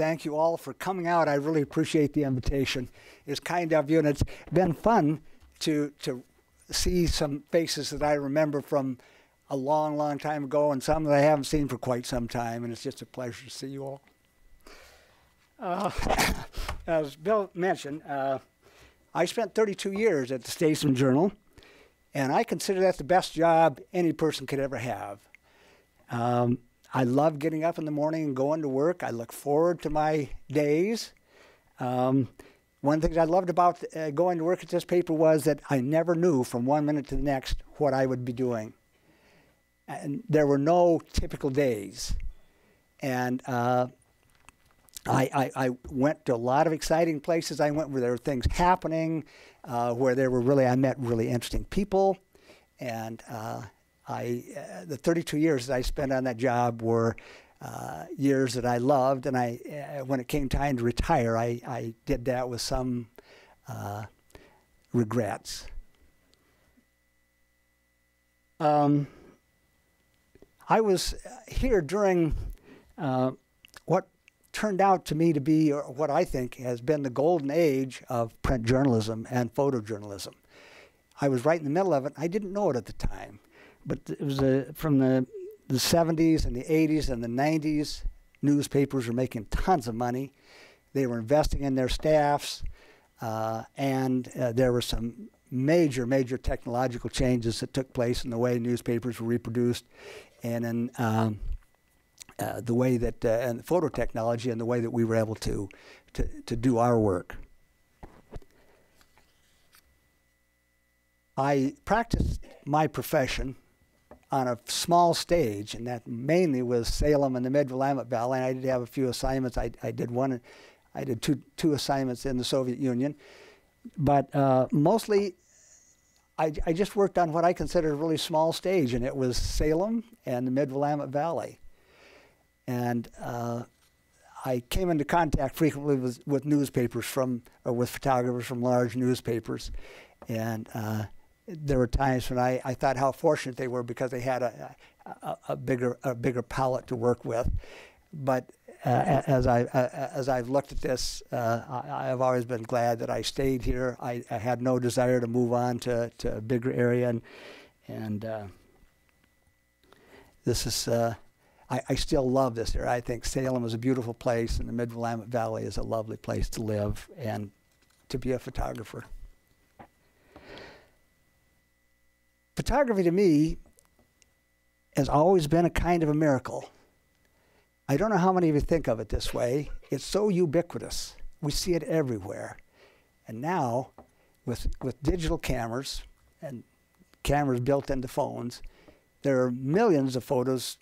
thank you all for coming out. I really appreciate the invitation. It's kind of you, and it's been fun to to see some faces that I remember from a long, long time ago, and some that I haven't seen for quite some time. And it's just a pleasure to see you all. Uh, as Bill mentioned, uh, I spent 32 years at the Statesman Journal, and I consider that the best job any person could ever have. Um, I love getting up in the morning and going to work. I look forward to my days. Um, one of the things I loved about uh, going to work at this paper was that I never knew from one minute to the next what I would be doing. And there were no typical days. And uh, I, I, I, went to a lot of exciting places. I went where there were things happening, uh, where there were really, I met really interesting people. And uh, I, uh, the 32 years that I spent on that job were uh, years that I loved, and I, uh, when it came time to retire, I, I did that with some uh, regrets. Um, I was here during uh, what turned out to me to be, or what I think has been the golden age of print journalism and photojournalism. I was right in the middle of it. I didn't know it at the time but it was a, from the, the 70s and the 80s and the 90s. Newspapers were making tons of money. They were investing in their staffs, uh, and uh, there were some major, major technological changes that took place in the way newspapers were reproduced, and in um, uh, the way that uh, and photo technology and the way that we were able to to, to do our work. I practiced my profession on a small stage, and that mainly was Salem and the Mid Willamette Valley. And I did have a few assignments. I, I did one, I did two two assignments in the Soviet Union, but uh, mostly. I, I just worked on what I considered a really small stage, and it was Salem and the Mid Willamette Valley. And uh, I came into contact frequently with, with newspapers from, or with photographers from large newspapers. And uh, there were times when I, I thought how fortunate they were because they had a, a, a bigger a bigger palette to work with. But uh, as I uh, as I've looked at this, uh, I, have always been glad that I stayed here. I, I, had no desire to move on to, to a bigger area, and and uh, this is. Uh, I, I still love this area. I think Salem is a beautiful place, and the Mid Willamette Valley is a lovely place to live and to be a photographer. Photography to me has always been a kind of a miracle. I don't know how many of you think of it this way. It's so ubiquitous. We see it everywhere. And now, with, with digital cameras and cameras built into phones, there are millions of photos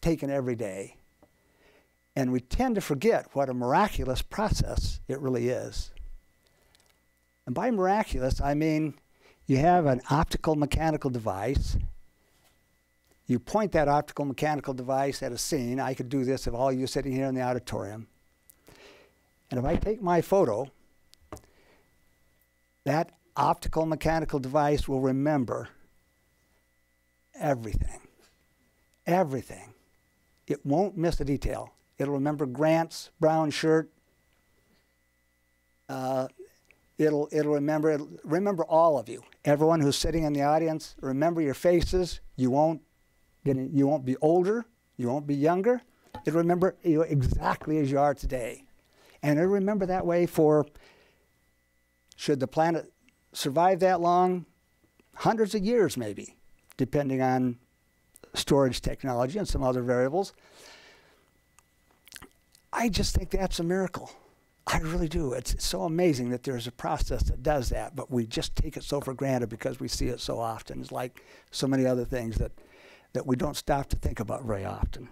taken every day. And we tend to forget what a miraculous process it really is. And by miraculous, I mean you have an optical mechanical device. You point that optical mechanical device at a scene. I could do this if all you sitting here in the auditorium. And if I take my photo, that optical mechanical device will remember everything. Everything. It won't miss a detail. It'll remember Grant's brown shirt, uh, It'll, it'll remember, it'll remember all of you. Everyone who's sitting in the audience, remember your faces. You won't, you won't be older. You won't be younger. It'll remember you exactly as you are today. And it'll remember that way for, should the planet survive that long, hundreds of years maybe, depending on storage technology and some other variables. I just think that's a miracle. I really do. It's so amazing that there's a process that does that, but we just take it so for granted because we see it so often. It's like so many other things that, that we don't stop to think about very often.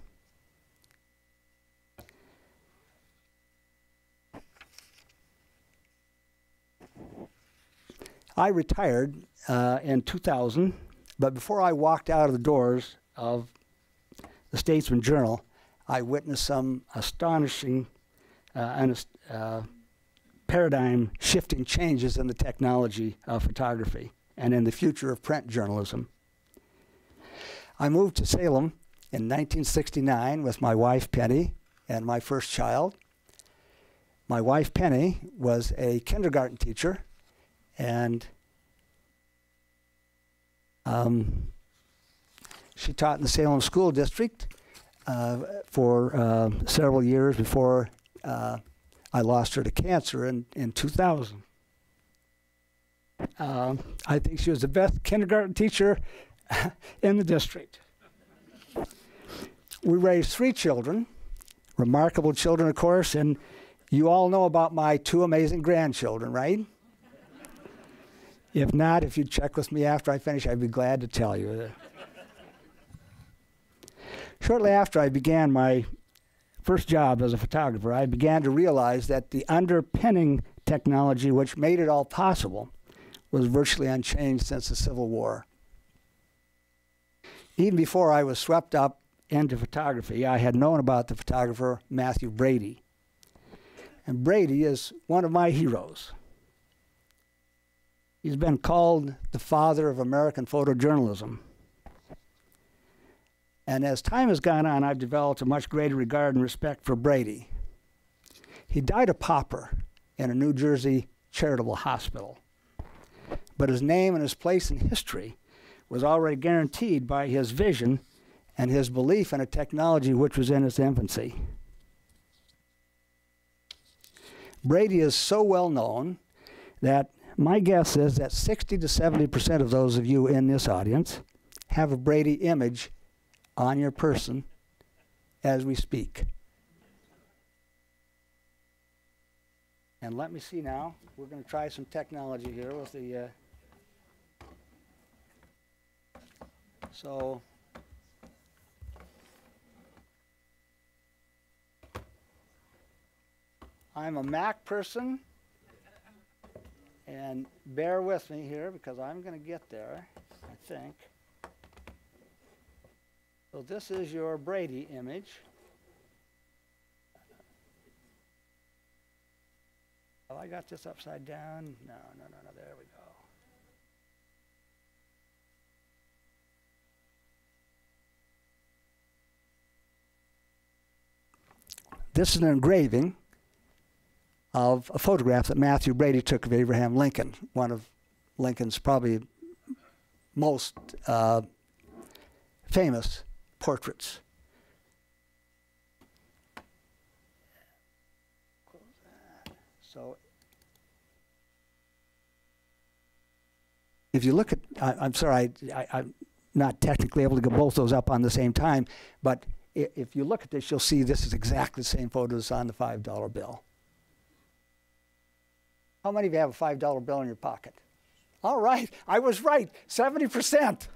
I retired uh, in 2000, but before I walked out of the doors of the Statesman Journal, I witnessed some astonishing and uh, paradigm shifting changes in the technology of photography and in the future of print journalism. I moved to Salem in 1969 with my wife Penny and my first child. my wife Penny was a kindergarten teacher, and um, she taught in the Salem School District uh, for uh, several years before uh, I lost her to cancer in, in 2000. Um, I think she was the best kindergarten teacher in the district. We raised three children, remarkable children, of course, and you all know about my two amazing grandchildren, right? If not, if you'd check with me after I finish, I'd be glad to tell you. Shortly after I began my first job as a photographer, I began to realize that the underpinning technology which made it all possible was virtually unchanged since the Civil War. Even before I was swept up into photography, I had known about the photographer Mathew Brady. And Brady is one of my heroes. He's been called the father of American photojournalism. And as time has gone on, I've developed a much greater regard and respect for Brady. He died a pauper in a New Jersey charitable hospital. But his name and his place in history was already guaranteed by his vision and his belief in a technology which was in its infancy. Brady is so well known that my guess is that 60 to 70 percent of those of you in this audience have a Brady image on your person as we speak. And let me see now. We're going to try some technology here with the. Uh, so. I'm a Mac person. And bear with me here because I'm going to get there, I think. So this is your Brady image. Have I got this upside down? No, no, no, no. There we go. This is an engraving of a photograph that Mathew Brady took of Abraham Lincoln, one of Lincoln's probably most uh, famous portraits. So, if you look at, I, am sorry, I, I'm not technically able to get both those up on the same time, but if you look at this, you'll see this is exactly the same photo as on the $5 bill. How many of you have a $5 bill in your pocket? All right, I was right, 70%.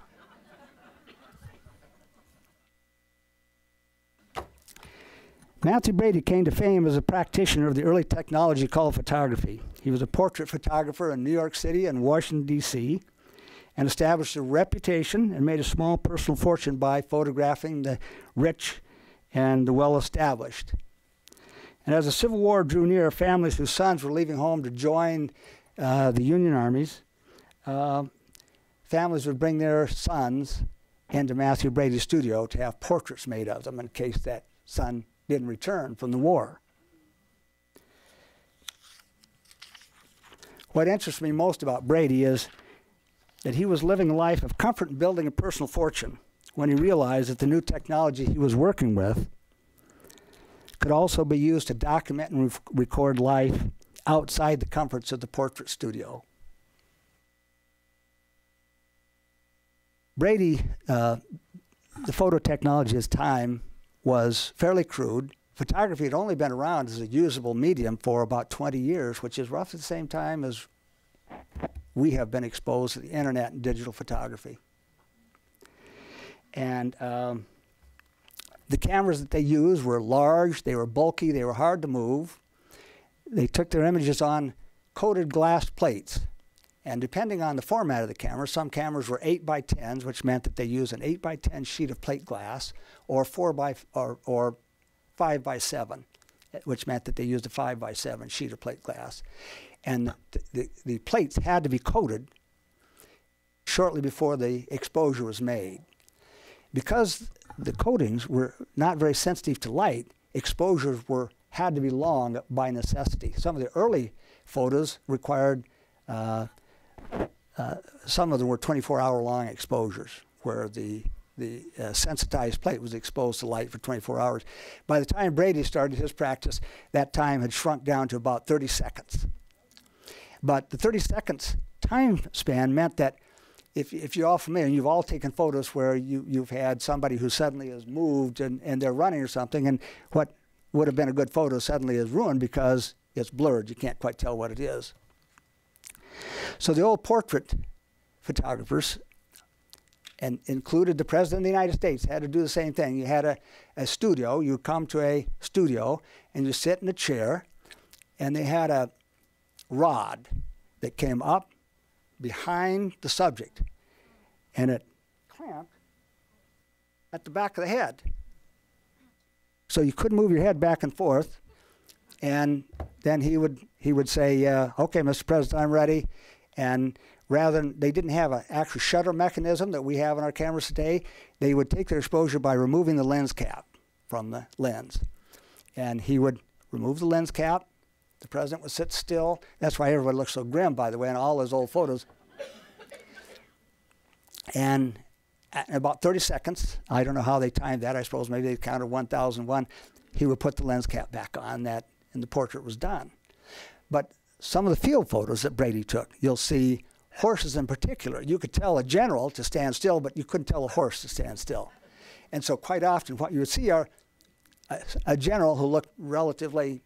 Mathew Brady came to fame as a practitioner of the early technology called photography. He was a portrait photographer in New York City and Washington, D.C., and established a reputation and made a small personal fortune by photographing the rich and the well established. And as the Civil War drew near, families whose sons were leaving home to join uh, the Union armies, uh, families would bring their sons into Mathew Brady's studio to have portraits made of them in case that son didn't return from the war. What interests me most about Brady is that he was living a life of comfort and building a personal fortune when he realized that the new technology he was working with could also be used to document and re record life outside the comforts of the portrait studio. Brady, uh, the photo technology his time was fairly crude. Photography had only been around as a usable medium for about 20 years, which is roughly the same time as we have been exposed to the internet and digital photography. And um, the cameras that they used were large, they were bulky, they were hard to move. They took their images on coated glass plates. And depending on the format of the camera, some cameras were 8 by 10s, which meant that they used an 8 by 10 sheet of plate glass, or 4 by or, or 5 by 7, which meant that they used a 5 by 7 sheet of plate glass. And the, the, the plates had to be coated shortly before the exposure was made. Because the coatings were not very sensitive to light, exposures were had to be long by necessity. Some of the early photos required, uh, uh, some of them were 24 hour long exposures where the the uh, sensitized plate was exposed to light for 24 hours. By the time Brady started his practice, that time had shrunk down to about 30 seconds. But the 30 seconds time span meant that if, if you're all familiar, you've all taken photos where you, you've had somebody who suddenly has moved and, and they're running or something, and what would have been a good photo suddenly is ruined because it's blurred. You can't quite tell what it is. So the old portrait photographers and included the president of the United States had to do the same thing. You had a, a studio, you come to a studio and you sit in a chair, and they had a rod that came up behind the subject and it clamped at the back of the head. So you couldn't move your head back and forth. And then he would he would say, uh, "Okay, Mr. President, I'm ready." And rather than they didn't have an actual shutter mechanism that we have in our cameras today, they would take their exposure by removing the lens cap from the lens. And he would remove the lens cap. The president would sit still. That's why everybody looks so grim, by the way, in all those old photos. and in about 30 seconds, I don't know how they timed that. I suppose maybe they counted 1001. He would put the lens cap back on that, and the portrait was done. But some of the field photos that Brady took, you'll see horses in particular. You could tell a general to stand still, but you couldn't tell a horse to stand still. And so, quite often, what you would see are a, a general who looked relatively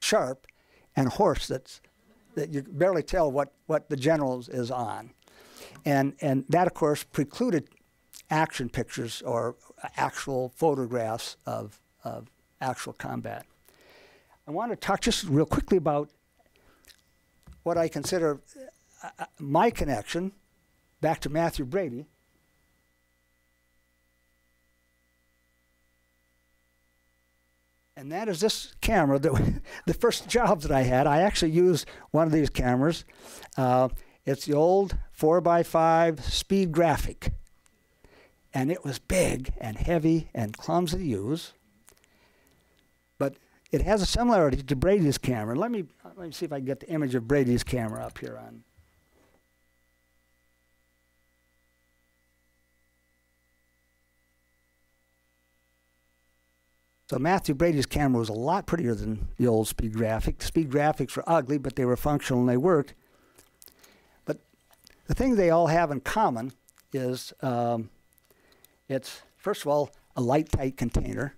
sharp and a horse that's, that you barely tell what, what the general is on. And, and that, of course, precluded action pictures or actual photographs of, of actual combat. I want to talk just real quickly about what I consider uh, my connection back to Mathew Brady. And that is this camera. That the first job that I had, I actually used one of these cameras. Uh, it's the old 4x5 speed graphic. And it was big and heavy and clumsy to use. It has a similarity to Brady's camera. Let me, let me see if I can get the image of Brady's camera up here on So Mathew Brady's camera was a lot prettier than the old Speed Graphic. Speed Graphics were ugly, but they were functional and they worked. But the thing they all have in common is um, it's, first of all, a light tight container.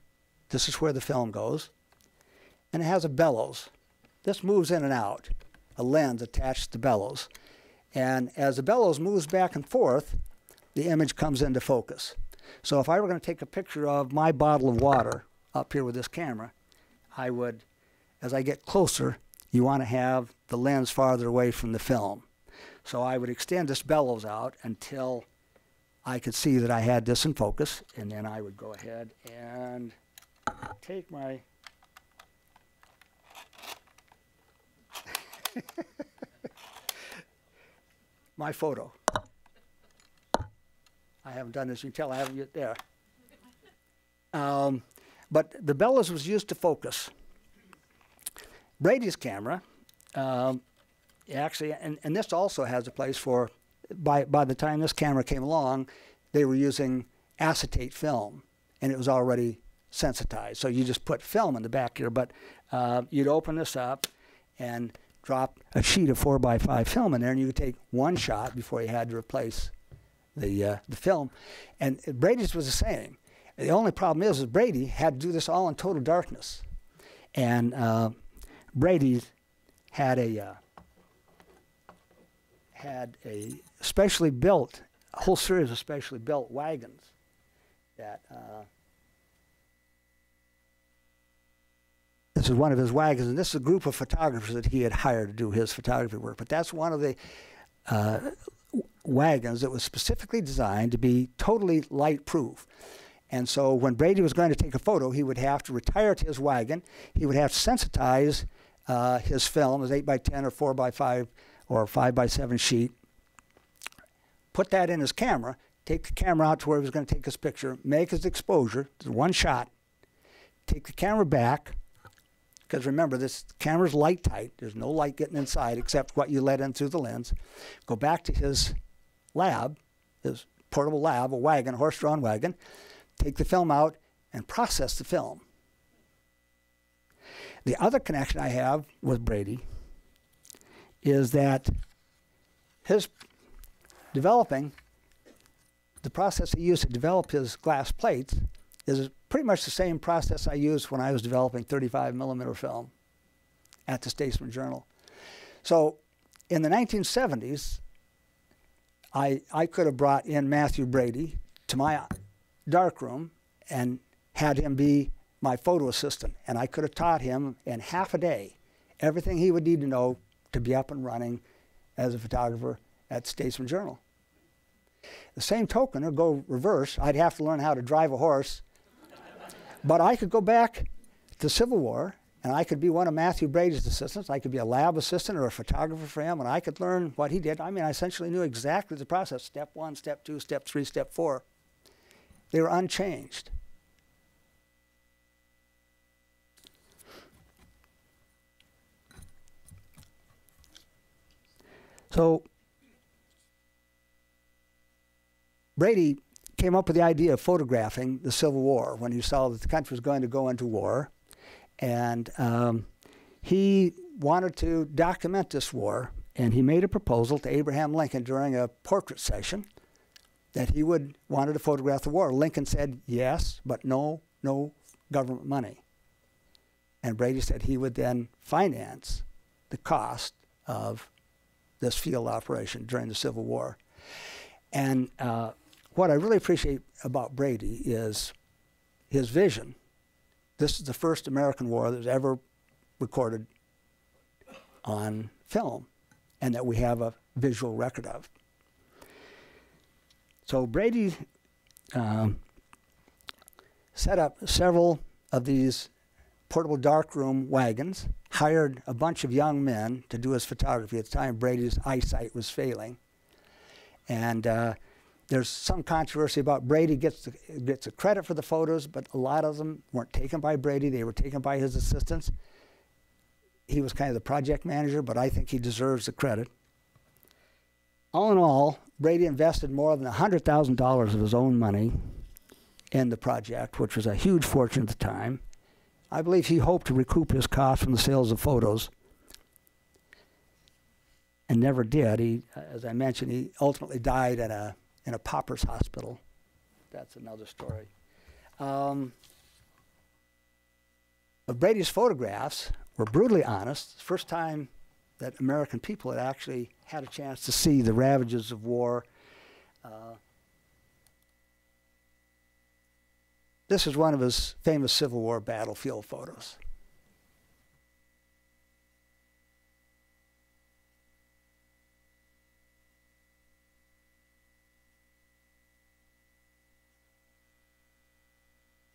This is where the film goes. And it has a bellows. This moves in and out, a lens attached to bellows. And as the bellows moves back and forth, the image comes into focus. So if I were going to take a picture of my bottle of water, up here with this camera, I would, as I get closer, you want to have the lens farther away from the film. So I would extend this bellows out until I could see that I had this in focus, and then I would go ahead and take my my photo. I haven't done this, you can tell I haven't yet there. Um, but the bellows was used to focus. Brady's camera, um, actually, and, and this also has a place for, by, by the time this camera came along, they were using acetate film, and it was already sensitized. So you just put film in the back here, but uh, you'd open this up and drop a sheet of 4 by 5 film in there, and you could take one shot before you had to replace the, uh, the film. And Brady's was the same. The only problem is, is Brady had to do this all in total darkness, and uh, had a uh, had a specially built a whole series of specially built wagons that. This is one of his wagons, and this is a group of photographers that he had hired to do his photography work. But that's one of the uh, wagons that was specifically designed to be totally light proof. And so when Brady was going to take a photo, he would have to retire to his wagon. He would have to sensitize uh, his film, his 8 by 10 or 4 by 5 or 5 by 7 sheet, put that in his camera, take the camera out to where he was going to take his picture, make his exposure, one shot, take the camera back, because remember, this camera's light tight. There's no light getting inside except what you let in through the lens. Go back to his lab, his portable lab, a wagon, a horse-drawn wagon, take the film out, and process the film. The other connection I have with Brady is that his developing the process he used to develop his glass plates is pretty much the same process I used when I was developing 35 millimeter film at the Statesman Journal. So in the 1970s, I, I could have brought in Mathew Brady to my darkroom and had him be my photo assistant. And I could have taught him in half a day everything he would need to know to be up and running as a photographer at Statesman Journal. The same token, or go reverse, I'd have to learn how to drive a horse. But I could go back to Civil War and I could be one of Mathew Brady's assistants. I could be a lab assistant or a photographer for him, and I could learn what he did. I mean, I essentially knew exactly the process step one, step two, step three, step four. They were unchanged. So Brady came up with the idea of photographing the Civil War when he saw that the country was going to go into war. And um, he wanted to document this war, and he made a proposal to Abraham Lincoln during a portrait session that he would wanted to photograph the war. Lincoln said yes, but no, no government money. And Brady said he would then finance the cost of this field operation during the Civil War. And uh, what I really appreciate about Brady is his vision. This is the first American war that was ever recorded on film and that we have a visual record of. So Brady um, set up several of these portable darkroom wagons, hired a bunch of young men to do his photography. At the time, Brady's eyesight was failing. And uh, there's some controversy about Brady gets the, gets the credit for the photos, but a lot of them weren't taken by Brady. They were taken by his assistants. He was kind of the project manager, but I think he deserves the credit. All in all, Brady invested more than $100,000 of his own money in the project, which was a huge fortune at the time. I believe he hoped to recoup his costs from the sales of photos and never did. He, as I mentioned, he ultimately died in a, in a pauper's hospital. That's another story. Um, Brady's photographs were brutally honest. First time that American people had actually had a chance to see the ravages of war. Uh, This is one of his famous Civil War battlefield photos.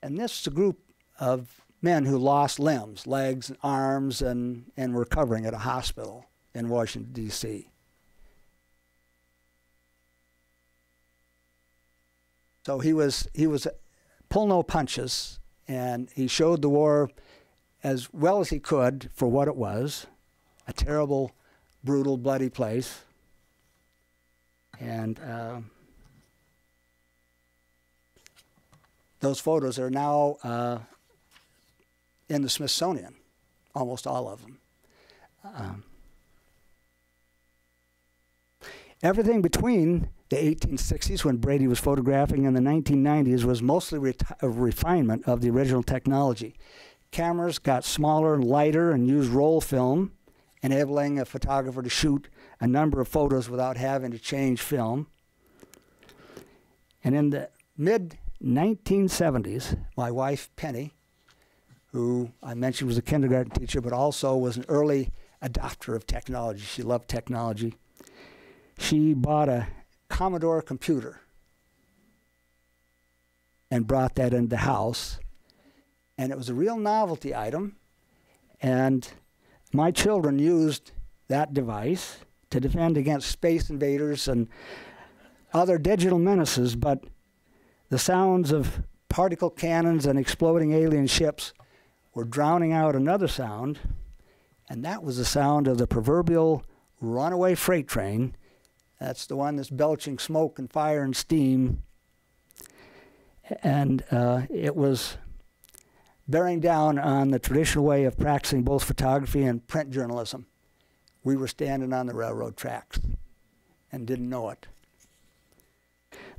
And this is a group of men who lost limbs, legs, arms, and, and were recovering at a hospital in Washington, D.C. So he was, he was pull no punches, and he showed the war as well as he could for what it was a terrible, brutal, bloody place. And uh, those photos are now uh, in the Smithsonian, almost all of them. Um, everything between the 1860s, when Brady was photographing, and the 1990s was mostly a refinement of the original technology. Cameras got smaller and lighter and used roll film, enabling a photographer to shoot a number of photos without having to change film. And in the mid 1970s, my wife Penny, who I mentioned was a kindergarten teacher, but also was an early adopter of technology. She loved technology. She bought a Commodore computer and brought that into the house. And it was a real novelty item. And my children used that device to defend against space invaders and other digital menaces, but the sounds of particle cannons and exploding alien ships were drowning out another sound, and that was the sound of the proverbial runaway freight train. That's the one that's belching smoke and fire and steam. And uh, it was bearing down on the traditional way of practicing both photography and print journalism. We were standing on the railroad tracks and didn't know it.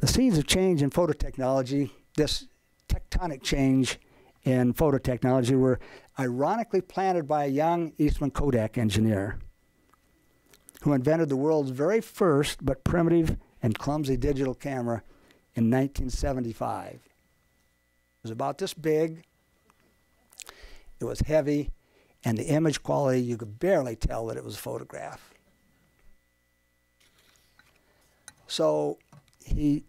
The seeds of change in phototechnology, this tectonic change in phototechnology, were ironically planted by a young Eastman Kodak engineer who invented the world's very first but primitive and clumsy digital camera in 1975. It was about this big, it was heavy, and the image quality, you could barely tell that it was a photograph. So he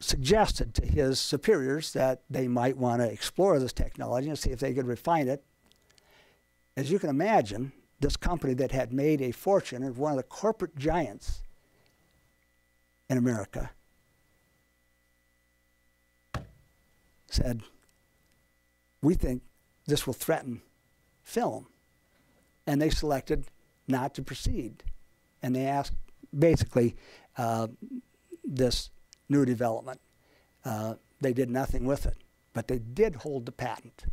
suggested to his superiors that they might want to explore this technology and see if they could refine it. As you can imagine, this company that had made a fortune and one of the corporate giants in America said, We think this will threaten film. And they selected not to proceed. And they asked basically uh, this new development. Uh, they did nothing with it, but they did hold the patent.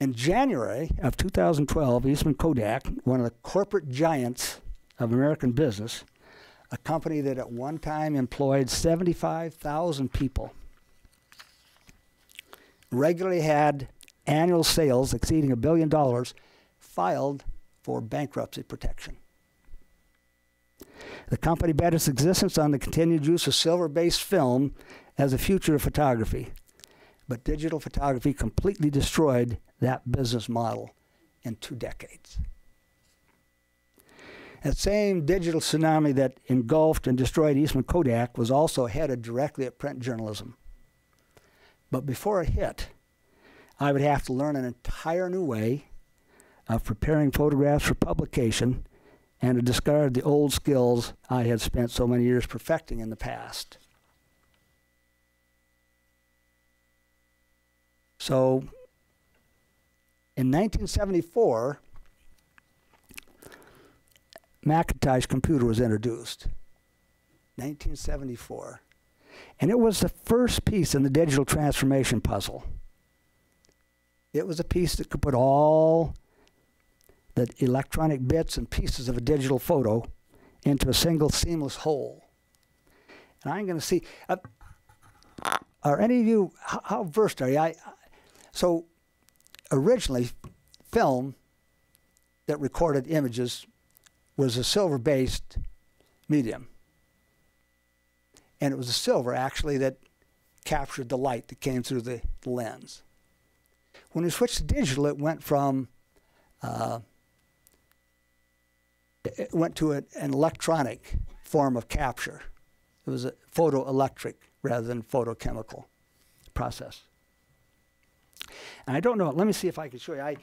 In January of 2012, Eastman Kodak, one of the corporate giants of American business, a company that at one time employed 75,000 people, regularly had annual sales exceeding a billion dollars, filed for bankruptcy protection. The company bet its existence on the continued use of silver based film as a future of photography. But digital photography completely destroyed that business model in two decades. That same digital tsunami that engulfed and destroyed Eastman Kodak was also headed directly at print journalism. But before it hit, I would have to learn an entire new way of preparing photographs for publication and to discard the old skills I had spent so many years perfecting in the past. So, in 1974, Macintosh computer was introduced. 1974. And it was the first piece in the digital transformation puzzle. It was a piece that could put all the electronic bits and pieces of a digital photo into a single seamless whole. And I'm going to see. Uh, are any of you how, how versed are you? I, so originally, film that recorded images was a silver-based medium, and it was the silver actually that captured the light that came through the lens. When we switched to digital, it went from uh, it went to an electronic form of capture. It was a photoelectric rather than photochemical process. And I don't know, let me see if I can show you. I,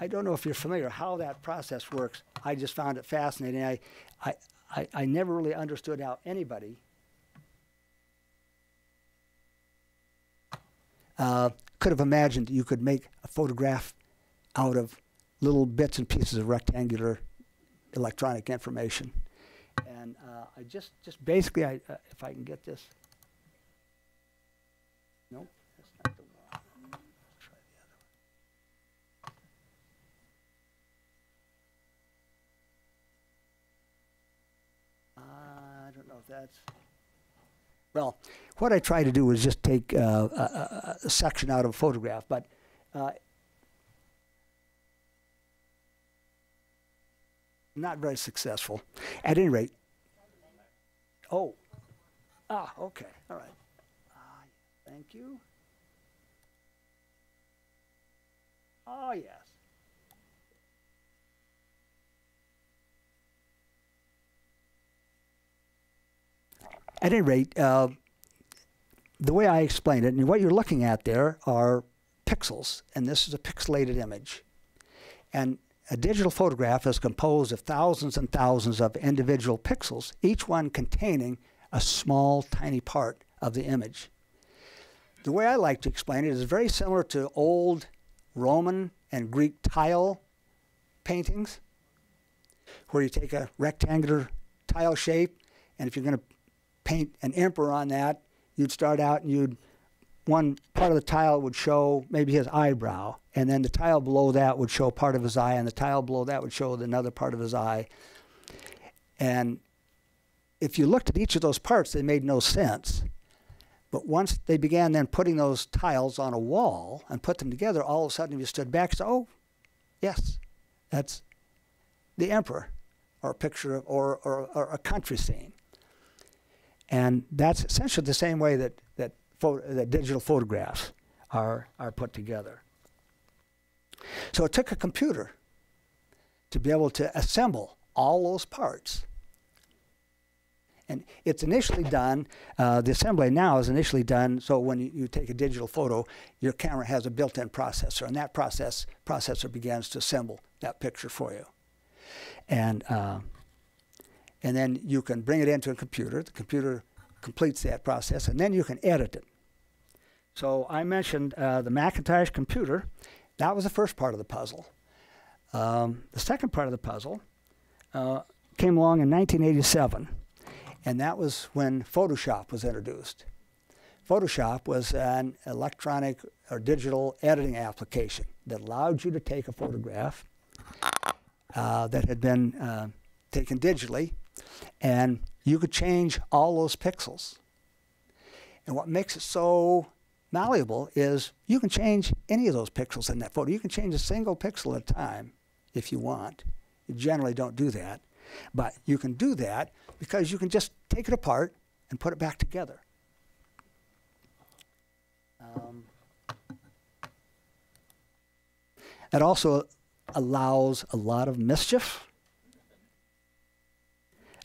I don't know if you're familiar how that process works. I just found it fascinating. I, I, I, I never really understood how anybody uh, could have imagined you could make a photograph out of little bits and pieces of rectangular electronic information. And uh, I just, just basically, I, uh, if I can get this. Nope, that's not the one. Try the other one. Uh, I don't know if that's. Well, what I try to do is just take uh, a, a, a, section out of a photograph, but not very successful. At any rate, oh, ah, okay, all right. Ah, thank you. Oh, yes. At any rate, uh, the way I explain it, and what you're looking at there are pixels, and this is a pixelated image. And a digital photograph is composed of thousands and thousands of individual pixels, each one containing a small, tiny part of the image. the way I like to explain it is very similar to old Roman and Greek tile paintings, where you take a rectangular tile shape, and if you're going to paint an emperor on that, you'd start out and you'd one part of the tile would show maybe his eyebrow, and then the tile below that would show part of his eye, and the tile below that would show another part of his eye. And if you looked at each of those parts, they made no sense. But once they began then putting those tiles on a wall and put them together, all of a sudden you stood back and said, oh, yes, that's the emperor, or a picture of, or, or, or a country scene. And that's essentially the same way that, that digital photographs are, are put together. So it took a computer to be able to assemble all those parts and it's initially done, uh, the assembly now is initially done so when you, you, take a digital photo, your camera has a built-in processor, and that process processor begins to assemble that picture for you. And, uh, and then you can bring it into a computer. The computer completes that process, and then you can edit it. So I mentioned uh, the Macintosh computer. That was the first part of the puzzle. Um, the second part of the puzzle uh, came along in 1987 and that was when Photoshop was introduced. Photoshop was an electronic or digital editing application that allowed you to take a photograph uh, that had been uh, taken digitally, and you could change all those pixels. And what makes it so malleable is you can change any of those pixels in that photo. You can change a single pixel at a time if you want. You generally don't do that. But you can do that because you can just take it apart and put it back together. Um, it also allows a lot of mischief.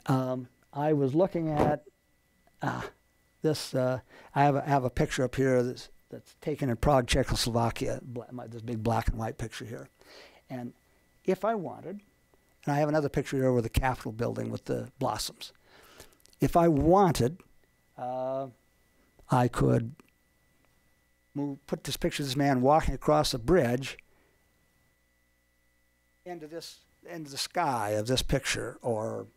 Um, I was looking at uh, this. Uh, I have a, I have a picture up here that's, that's taken in Prague, Czechoslovakia. this big black and white picture here, and if I wanted, and I have another picture here with the Capitol building with the blossoms. If I wanted, uh, I could move, put this picture of this man walking across a bridge into this into the sky of this picture, or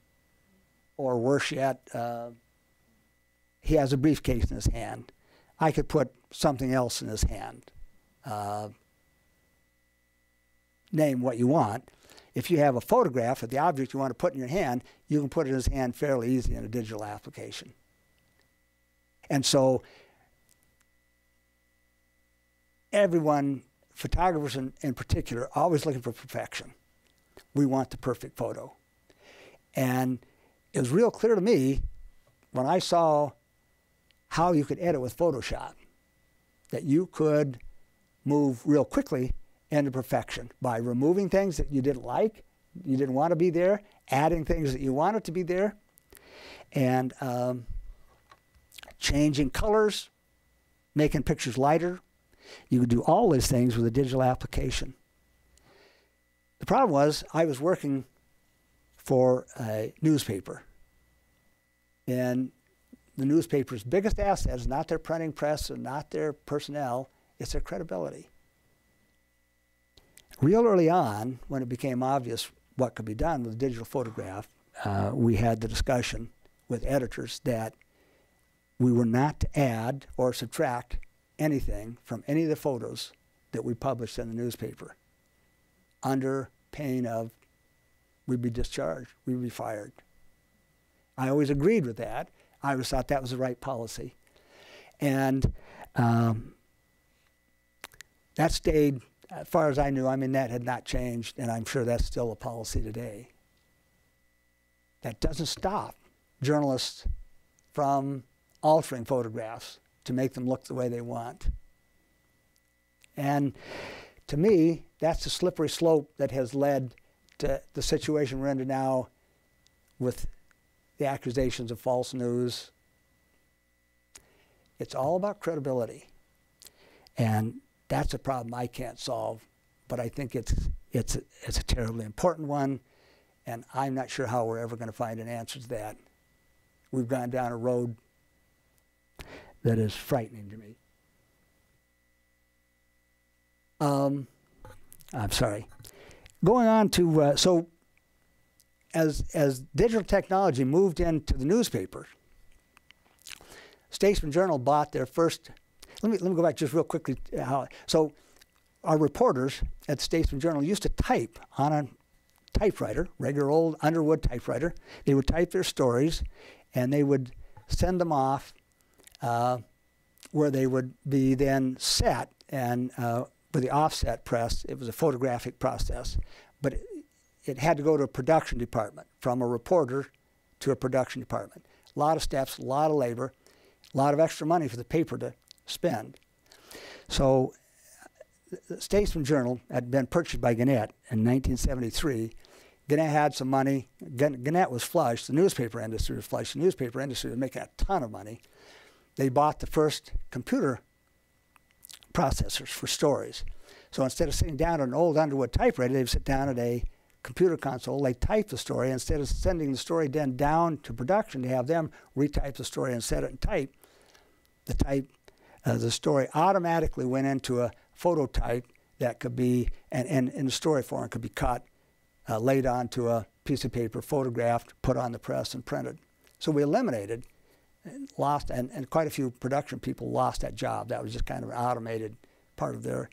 or worse yet, uh, he has a briefcase in his hand. I could put something else in his hand. Uh, name what you want if you have a photograph of the object you want to put in your hand, you can put it in his hand fairly easy in a digital application. And so everyone, photographers in, in particular, always looking for perfection. We want the perfect photo. And it was real clear to me when I saw how you could edit with Photoshop that you could move real quickly into perfection by removing things that you didn't like, you didn't want to be there, adding things that you wanted to be there, and um, changing colors, making pictures lighter. You could do all those things with a digital application. The problem was I was working for a newspaper, and the newspaper's biggest asset is not their printing press and not their personnel, it's their credibility. Real early on, when it became obvious what could be done with digital photograph, uh, we had the discussion with editors that we were not to add or subtract anything from any of the photos that we published in the newspaper under pain of we'd be discharged, we'd be fired. I always agreed with that. I always thought that was the right policy. And um, that stayed as far as I knew, I mean, that had not changed, and I'm sure that's still a policy today. That doesn't stop journalists from altering photographs to make them look the way they want. And to me, that's the slippery slope that has led to the situation we're in now with the accusations of false news. It's all about credibility. And that's a problem I can't solve, but I think it's, it's, it's a terribly important one, and I'm not sure how we're ever going to find an answer to that. We've gone down a road that is frightening to me. Um, I'm sorry. Going on to uh, so as as digital technology moved into the newspaper, Statesman Journal bought their first. Let me let me go back just real quickly. How so? Our reporters at Statesman Journal used to type on a typewriter, regular old Underwood typewriter. They would type their stories, and they would send them off, uh, where they would be then set and uh, with the offset press. It was a photographic process, but it, it had to go to a production department from a reporter to a production department. A lot of steps, a lot of labor, a lot of extra money for the paper to spend. So the Statesman Journal had been purchased by Gannett in 1973. Gannett had some money. Gannett was flush. The newspaper industry was flush. The newspaper industry was making a ton of money. They bought the first computer processors for stories. So instead of sitting down at an old Underwood typewriter, they'd sit down at a computer console, they type the story. Instead of sending the story then down to production to have them retype the story and set it in type, the type, uh, the story automatically went into a phototype that could be, and, and in the story form, could be cut, uh, laid onto a piece of paper, photographed, put on the press, and printed. So we eliminated, lost, and, and quite a few production people lost that job. That was just kind of an automated part of their,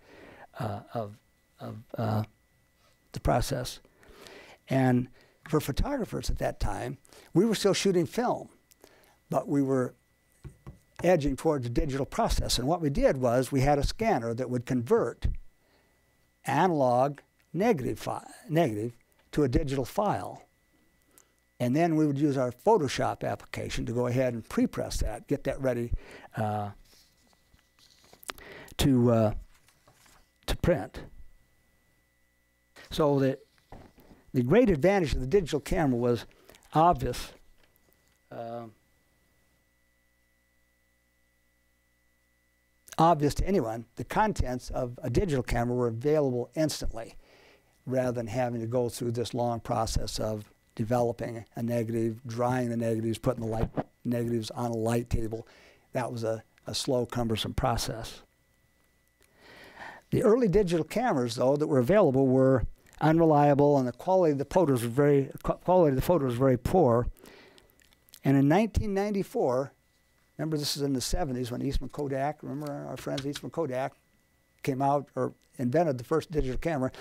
uh, of, of uh, the process. And for photographers at that time, we were still shooting film, but we were edging towards the digital process. And what we did was we had a scanner that would convert analog negative, negative to a digital file. And then we would use our Photoshop application to go ahead and pre-press that, get that ready uh, to uh, to print. So that the great advantage of the digital camera was obvious. Uh, obvious to anyone, the contents of a digital camera were available instantly rather than having to go through this long process of developing a negative, drying the negatives, putting the light negatives on a light table. That was a, a slow, cumbersome process. The early digital cameras, though, that were available were unreliable, and the quality of the photos was very quality of the photos was very poor. And in 1994, remember this is in the 70s when Eastman Kodak, remember our friends Eastman Kodak came out or invented the first digital camera.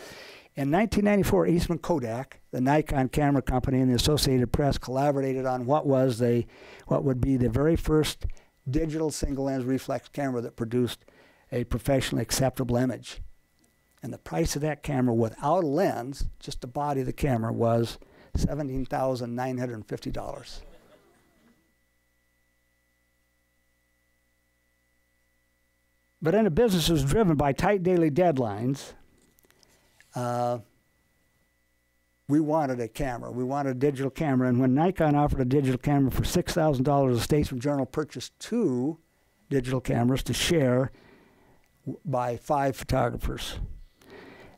In 1994, Eastman Kodak, the Nikon camera company, and the Associated Press collaborated on what was the, what would be the very first digital single lens reflex camera that produced a professionally acceptable image. And the price of that camera without a lens, just the body of the camera, was $17,950. But in a business that was driven by tight daily deadlines, uh, we wanted a camera. We wanted a digital camera. And when Nikon offered a digital camera for $6,000, the Statesman Journal purchased two digital cameras to share by five photographers.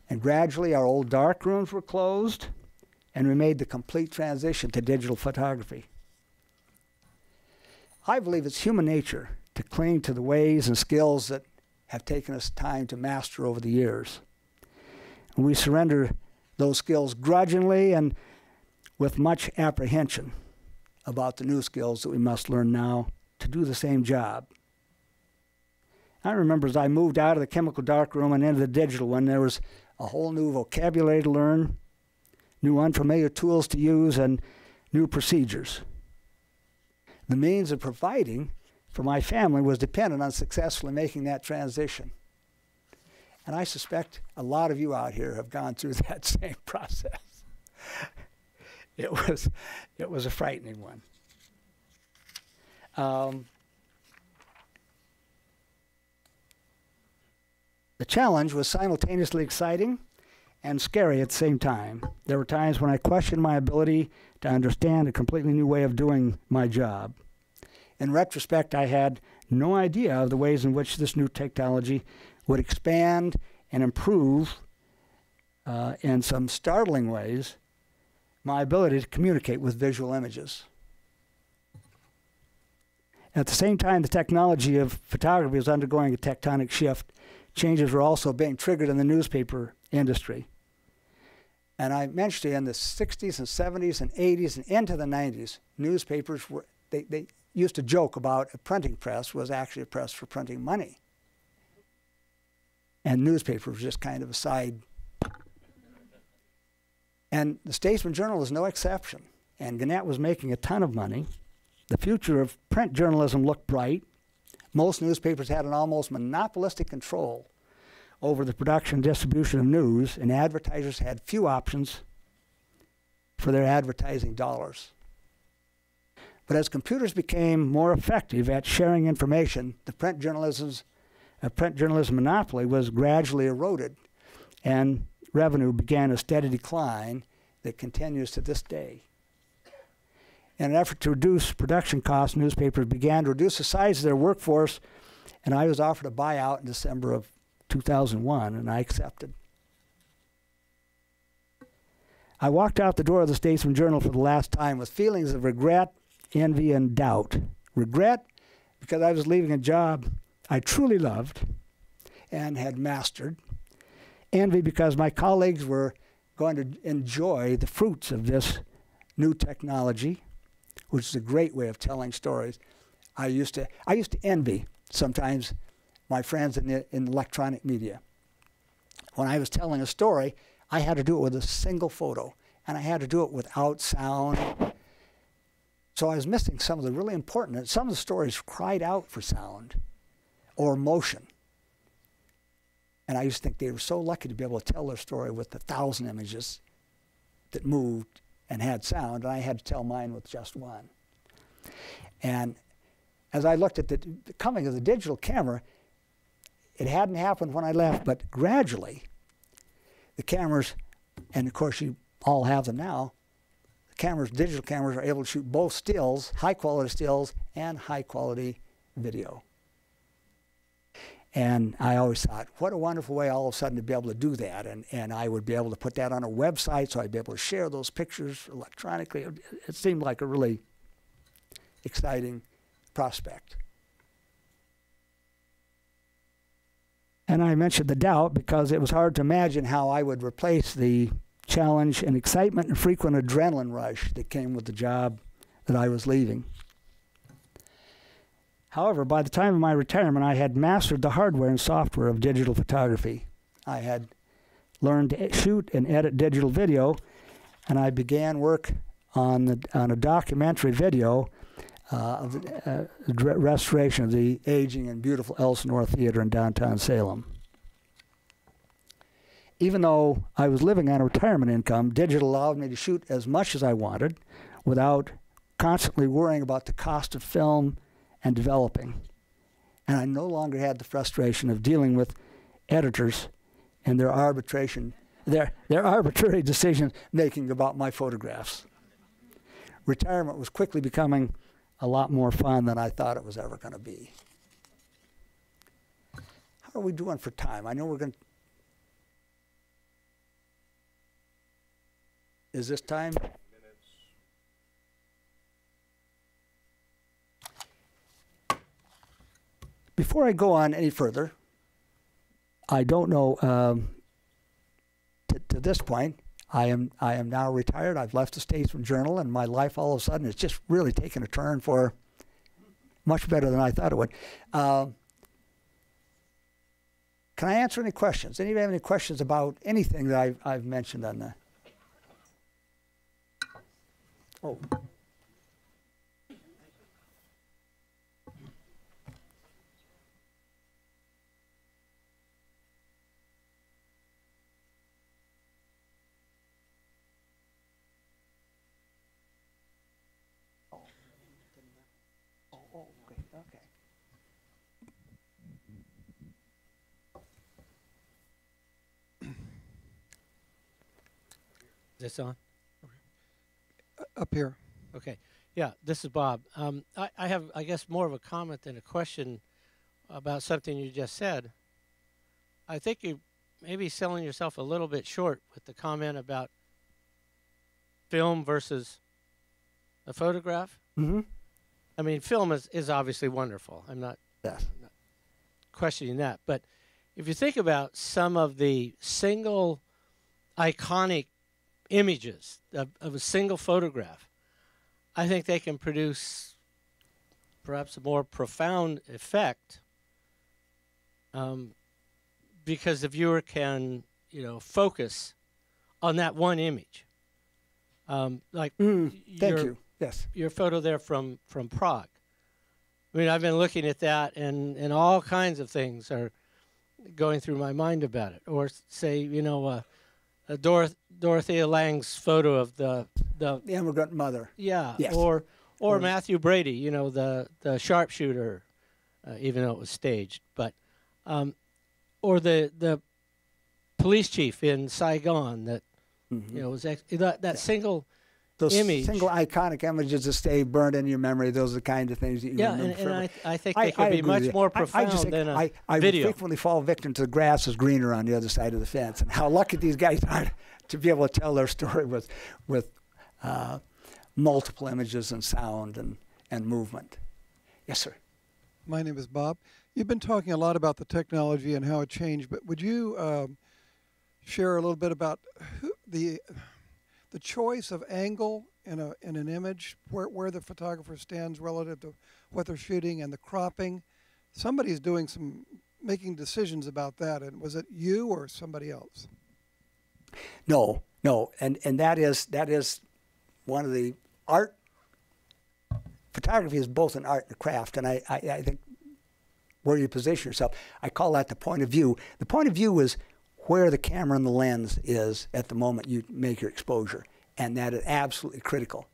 And gradually, our old dark rooms were closed, and we made the complete transition to digital photography. I believe it's human nature to cling to the ways and skills that have taken us time to master over the years. We surrender those skills grudgingly and with much apprehension about the new skills that we must learn now to do the same job. I remember as I moved out of the chemical darkroom and into the digital one, there was a whole new vocabulary to learn, new unfamiliar tools to use, and new procedures. The means of providing for my family was dependent on successfully making that transition. And I suspect a lot of you out here have gone through that same process. it was, it was a frightening one. Um, The challenge was simultaneously exciting and scary at the same time. There were times when I questioned my ability to understand a completely new way of doing my job. In retrospect, I had no idea of the ways in which this new technology would expand and improve, uh, in some startling ways, my ability to communicate with visual images. At the same time, the technology of photography was undergoing a tectonic shift changes were also being triggered in the newspaper industry. And I mentioned in the 60s and 70s and 80s and into the 90s, newspapers were, they, they used to joke about a printing press was actually a press for printing money. And newspaper was just kind of a side. And the Statesman Journal is no exception. And Gannett was making a ton of money. The future of print journalism looked bright. Most newspapers had an almost monopolistic control over the production and distribution of news, and advertisers had few options for their advertising dollars. But as computers became more effective at sharing information, the print journalism's uh, print journalism monopoly was gradually eroded, and revenue began a steady decline that continues to this day. In an effort to reduce production costs, newspapers began to reduce the size of their workforce, and I was offered a buyout in December of 2001, and I accepted. I walked out the door of the Statesman Journal for the last time with feelings of regret, envy, and doubt. Regret because I was leaving a job I truly loved and had mastered. Envy because my colleagues were going to enjoy the fruits of this new technology, which is a great way of telling stories. I used to I used to envy sometimes my friends in, the, in electronic media. When I was telling a story, I had to do it with a single photo, and I had to do it without sound. So I was missing some of the really important, some of the stories cried out for sound or motion. And I used to think they were so lucky to be able to tell their story with a thousand images that moved and had sound, and I had to tell mine with just one. And as I looked at the, the coming of the digital camera, it hadn't happened when I left, but gradually, the cameras, and of course you all have them now, the cameras, digital cameras, are able to shoot both stills, high quality stills, and high quality video. And I always thought, what a wonderful way all of a sudden to be able to do that. And, and I would be able to put that on a website so I'd be able to share those pictures electronically. It, it seemed like a really exciting prospect. And I mentioned the doubt because it was hard to imagine how I would replace the challenge and excitement and frequent adrenaline rush that came with the job that I was leaving. However, by the time of my retirement, I had mastered the hardware and software of digital photography. I had learned to shoot and edit digital video, and I began work on, the, on a documentary video uh, of the uh, restoration of the aging and beautiful Elsinore Theater in downtown Salem. Even though I was living on a retirement income, digital allowed me to shoot as much as I wanted without constantly worrying about the cost of film and developing. And I no longer had the frustration of dealing with editors and their arbitration, their, their arbitrary decision making about my photographs. Retirement was quickly becoming a lot more fun than I thought it was ever going to be. How are we doing for time? I know we're going to. Is this time? Before I go on any further, I don't know. Um, to, this point, I am I am now retired. I've left the Statesman Journal, and my life all of a sudden has just really taken a turn for much better than I thought it would. Uh, can I answer any questions? Anybody have any questions about anything that I've, I've mentioned on that? Oh. This on? Up here. Okay. Yeah, this is Bob. Um, I, I have, I guess, more of a comment than a question about something you just said. I think you maybe selling yourself a little bit short with the comment about film versus a photograph. Mm-hmm. I mean, film is, is obviously wonderful. I'm not, Yes. questioning that, but if you think about some of the single iconic images of, of a single photograph, I think they can produce perhaps a more profound effect um, because the viewer can, you know, focus on that one image. Um, like Mm, thank your, you. Yes. your photo there from, from Prague. I mean, I've been looking at that, and, and all kinds of things are going through my mind about it. Or say, you know, uh, uh, Doroth- Dorothea Lange's photo of the the The immigrant mother. yeah, Yes. or or Or- Mathew Brady, you know, the the sharpshooter, uh, even though it was staged, but um, or the the police chief in Saigon that Mhm. you know was ex- that that single Those image. single iconic images that stay burned in your memory. Those are the kinds of things that you yeah, remember and, and. I I think I- they could I be much with you. more I- I profound just think than a I, I video. frequently fall victim to the grass is greener on the other side of the fence, and how lucky these guys are to be able to tell their story with with uh, multiple images and sound and and movement. Yes, sir. My name is Bob. You've been talking a lot about the technology and how it changed, but would you um, share a little bit about who, the the choice of angle in a in an image, where where the photographer stands relative to what they're shooting, and the cropping? Somebody's doing some making decisions about that, and was it you or somebody else? No, no, and and that is that is one of the art. Photography is both an art and a craft, and I, I, I think where you position yourself, I call that the point of view. The point of view is where the camera and the lens is at the moment you make your exposure, and that is absolutely critical.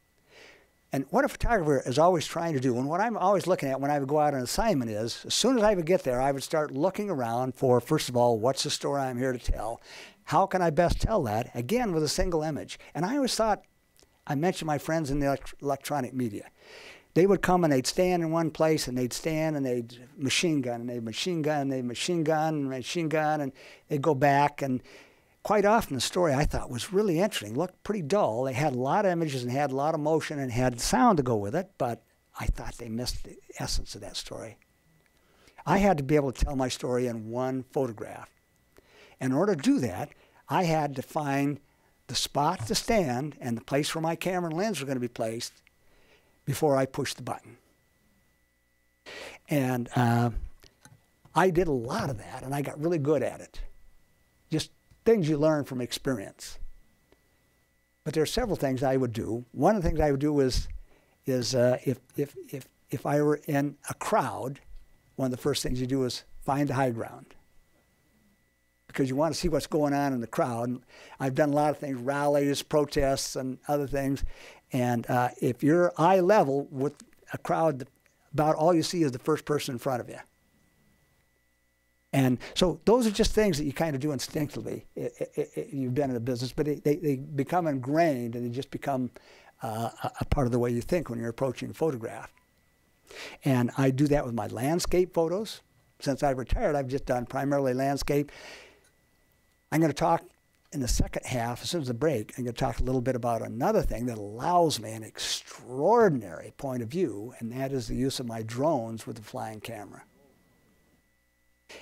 And what a photographer is always trying to do, and what I'm always looking at when I would go out on assignment is, as soon as I would get there, I would start looking around for, first of all, what's the story I'm here to tell? How can I best tell that? Again, with a single image. And I always thought, I mentioned my friends in the elect- electronic media. They would come and they'd stand in one place and they'd stand and they'd machine gun and they'd machine gun and they'd machine gun and machine gun and they'd go back and quite often the story I thought was really interesting, looked pretty dull. They had a lot of images and had a lot of motion and had sound to go with it, but I thought they missed the essence of that story. I had to be able to tell my story in one photograph. In order to do that, I had to find the spot to stand and the place where my camera and lens were going to be placed before I pushed the button. And uh, I did a lot of that, and I got really good at it. Just things you learn from experience. But there are several things I would do. One of the things I would do is, is uh, if, if, if, if I were in a crowd, one of the first things you do is find the high ground. Because you want to see what's going on in the crowd. And I've done a lot of things, rallies, protests, and other things. And uh, if you're eye level with a crowd, about all you see is the first person in front of you. And so those are just things that you kind of do instinctively. It, it, it, you've been in the business, but they, they become ingrained and they just become uh, a, a part of the way you think when you're approaching a photograph. And I do that with my landscape photos. Since I've retired, I've just done primarily landscape. I'm going to talk in the second half, as soon as the break, I'm going to talk a little bit about another thing that allows me an extraordinary point of view, and that is the use of my drones with the flying camera.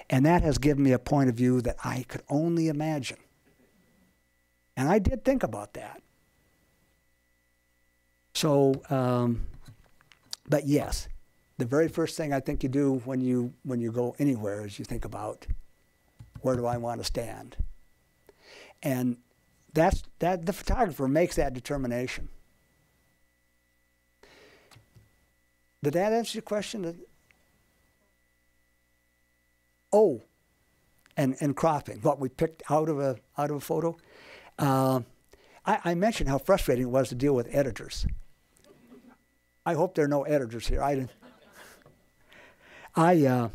And that has given me a point of view that I could only imagine. And I did think about that. So, um, but yes, the very first thing I think you do when you when you go anywhere is you think about where do I want to stand, and that's that the photographer makes that determination. Did that answer your question? Oh, and and cropping, what we picked out of a out of a photo. Uh, I, I mentioned how frustrating it was to deal with editors. I hope there are no editors here. I. I uh,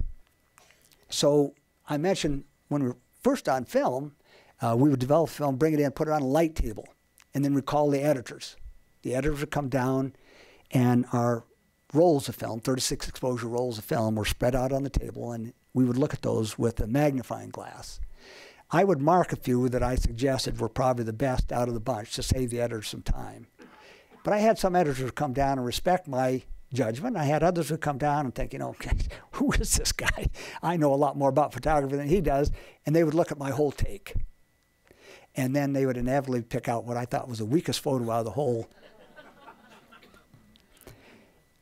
so I mentioned when we were first on film, uh, we would develop film, bring it in, put it on a light table, and then we call the editors. The editors would come down, and our rolls of film, 36 exposure rolls of film, were spread out on the table, and we would look at those with a magnifying glass. I would mark a few that I suggested were probably the best out of the bunch to save the editors some time. But I had some editors come down and respect my judgment. I had others who come down and think, you know, who is this guy? I know a lot more about photography than he does. And they would look at my whole take. And then they would inevitably pick out what I thought was the weakest photo out of the whole.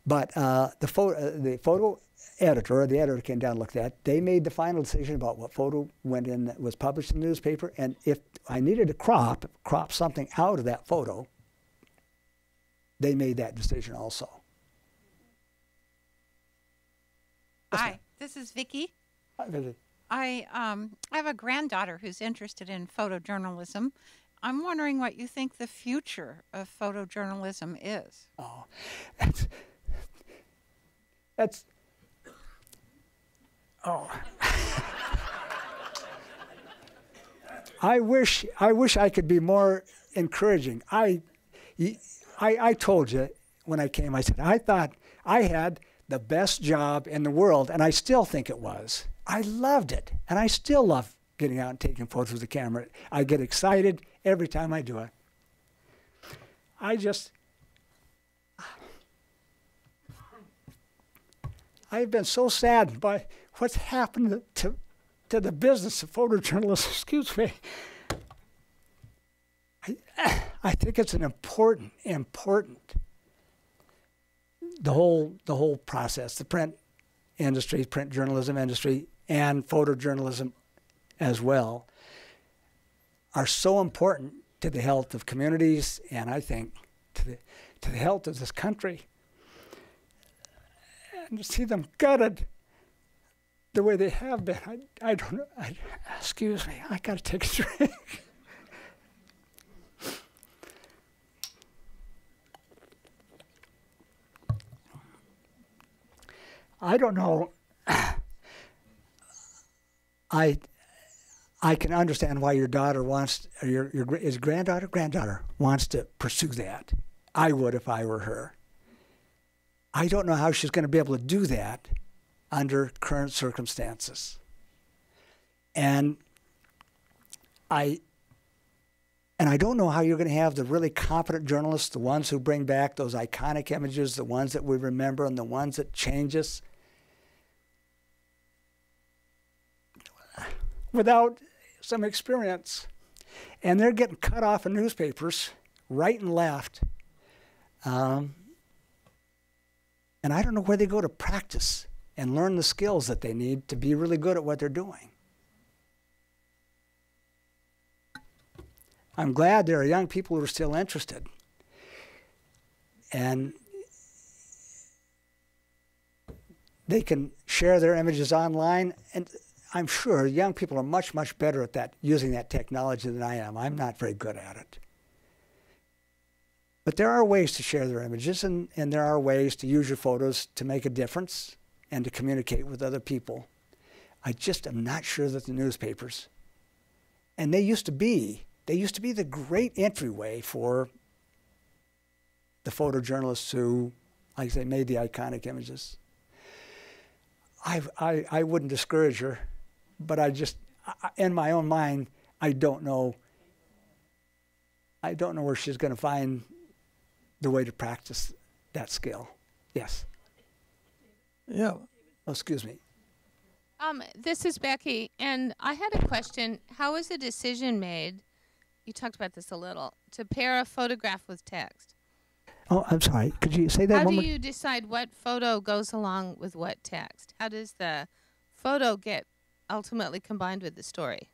but uh, the, photo, uh, the photo editor, or the editor came down and looked at, they made the final decision about what photo went in that was published in the newspaper. And if I needed to crop, crop something out of that photo, they made that decision also. Hi, this is Vicki. Hi, Vicki. I um, I have a granddaughter who's interested in photojournalism. I'm wondering what you think the future of photojournalism is. Oh, that's that's oh. I wish I wish I could be more encouraging. I, I, I told you when I came. I said I thought I had the best job in the world, and I still think it was. I loved it, and I still love getting out and taking photos with the camera. I get excited every time I do it. I just, I've been so saddened by what's happened to, to the business of photojournalism. Excuse me. I, I think it's an important, important the whole the whole process, the print industry, print journalism industry, and photojournalism as well, are so important to the health of communities and I think to the to the health of this country. And to see them gutted the way they have been, I, I don't know. I, excuse me, I got to take a drink. I don't know. I I can understand why your daughter wants, your your is granddaughter granddaughter wants to pursue that. I would if I were her. I don't know how she's going to be able to do that under current circumstances. And I and I don't know how you're going to have the really competent journalists, the ones who bring back those iconic images, the ones that we remember, and the ones that change us. Without some experience. And they're getting cut off in newspapers right and left. Um, and I don't know where they go to practice and learn the skills that they need to be really good at what they're doing. I'm glad there are young people who are still interested. And they can share their images online. And I'm sure young people are much, much better at that, using that technology than I am. I'm not very good at it. But there are ways to share their images, and, and there are ways to use your photos to make a difference and to communicate with other people. I just am not sure that the newspapers, and they used to be, they used to be the great entryway for the photojournalists who, like I say, made the iconic images. I, I, I wouldn't discourage her but I just, in my own mind, I don't know. I don't know where she's going to find the way to practice that skill. Yes. Yeah. Oh, excuse me. Um, this is Becky, and I had a question. How was the decision made? You talked about this a little to pair a photograph with text. Oh, I'm sorry. Could you say that? How one do you decide what photo goes along with what text? How does the photo get ultimately combined with the story?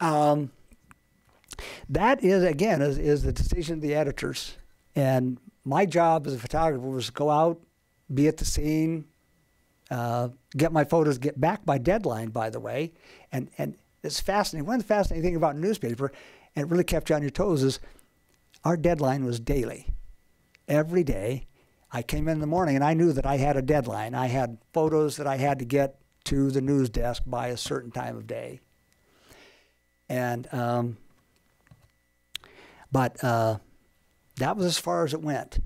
Um, that is again is, is the decision of the editors, and my job as a photographer was to go out, be at the scene, uh, get my photos, get back by deadline. By the way, and and it's fascinating. One of the fascinating things about newspaper, and it really kept you on your toes, is our deadline was daily, every day. I came in the morning and I knew that I had a deadline. I had photos that I had to get to the news desk by a certain time of day. And, um, but uh, that was as far as it went.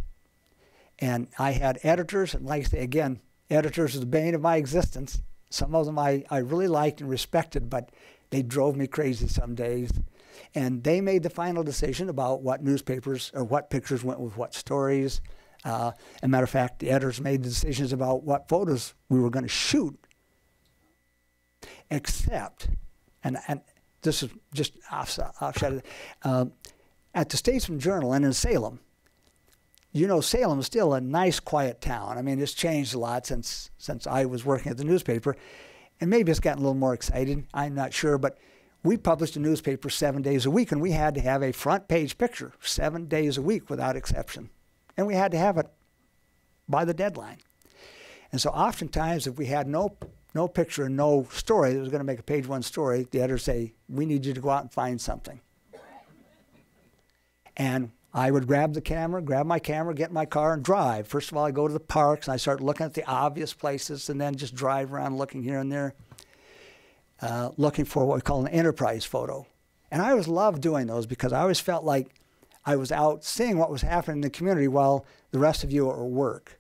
And I had editors, and like I say again, editors are the bane of my existence. Some of them I, I really liked and respected, but they drove me crazy some days. And they made the final decision about what newspapers or what pictures went with what stories. Uh, as a matter of fact, the editors made decisions about what photos we were going to shoot, except, and, and this is just offset, offset uh, at the Statesman Journal and in Salem. You know, Salem is still a nice, quiet town. I mean, it's changed a lot since since I was working at the newspaper, and maybe it's gotten a little more exciting. I'm not sure, but we published a newspaper seven days a week, and we had to have a front page picture seven days a week without exception. And we had to have it by the deadline. And so oftentimes, if we had no no picture and no story that was going to make a page one story, the editor say, "We need you to go out and find something." And I would grab the camera, grab my camera, get my car, and drive. First of all, I go to the parks and I start looking at the obvious places, and then just drive around looking here and there. Uh, looking for what we call an enterprise photo. And I always loved doing those because I always felt like I was out seeing what was happening in the community while the rest of you are at work.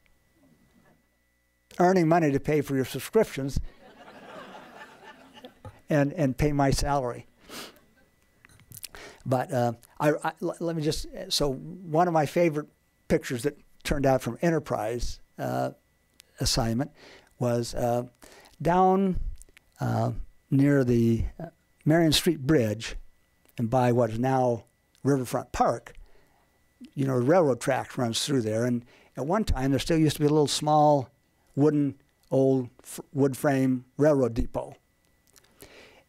Earning money to pay for your subscriptions and, and pay my salary. But uh, I, I, let me just so one of my favorite pictures that turned out from Enterprise uh, assignment was uh, down uh, near the uh, Marion Street Bridge and by what is now Riverfront Park, you know, railroad track runs through there. And at one time, there still used to be a little small wooden, old wood frame railroad depot.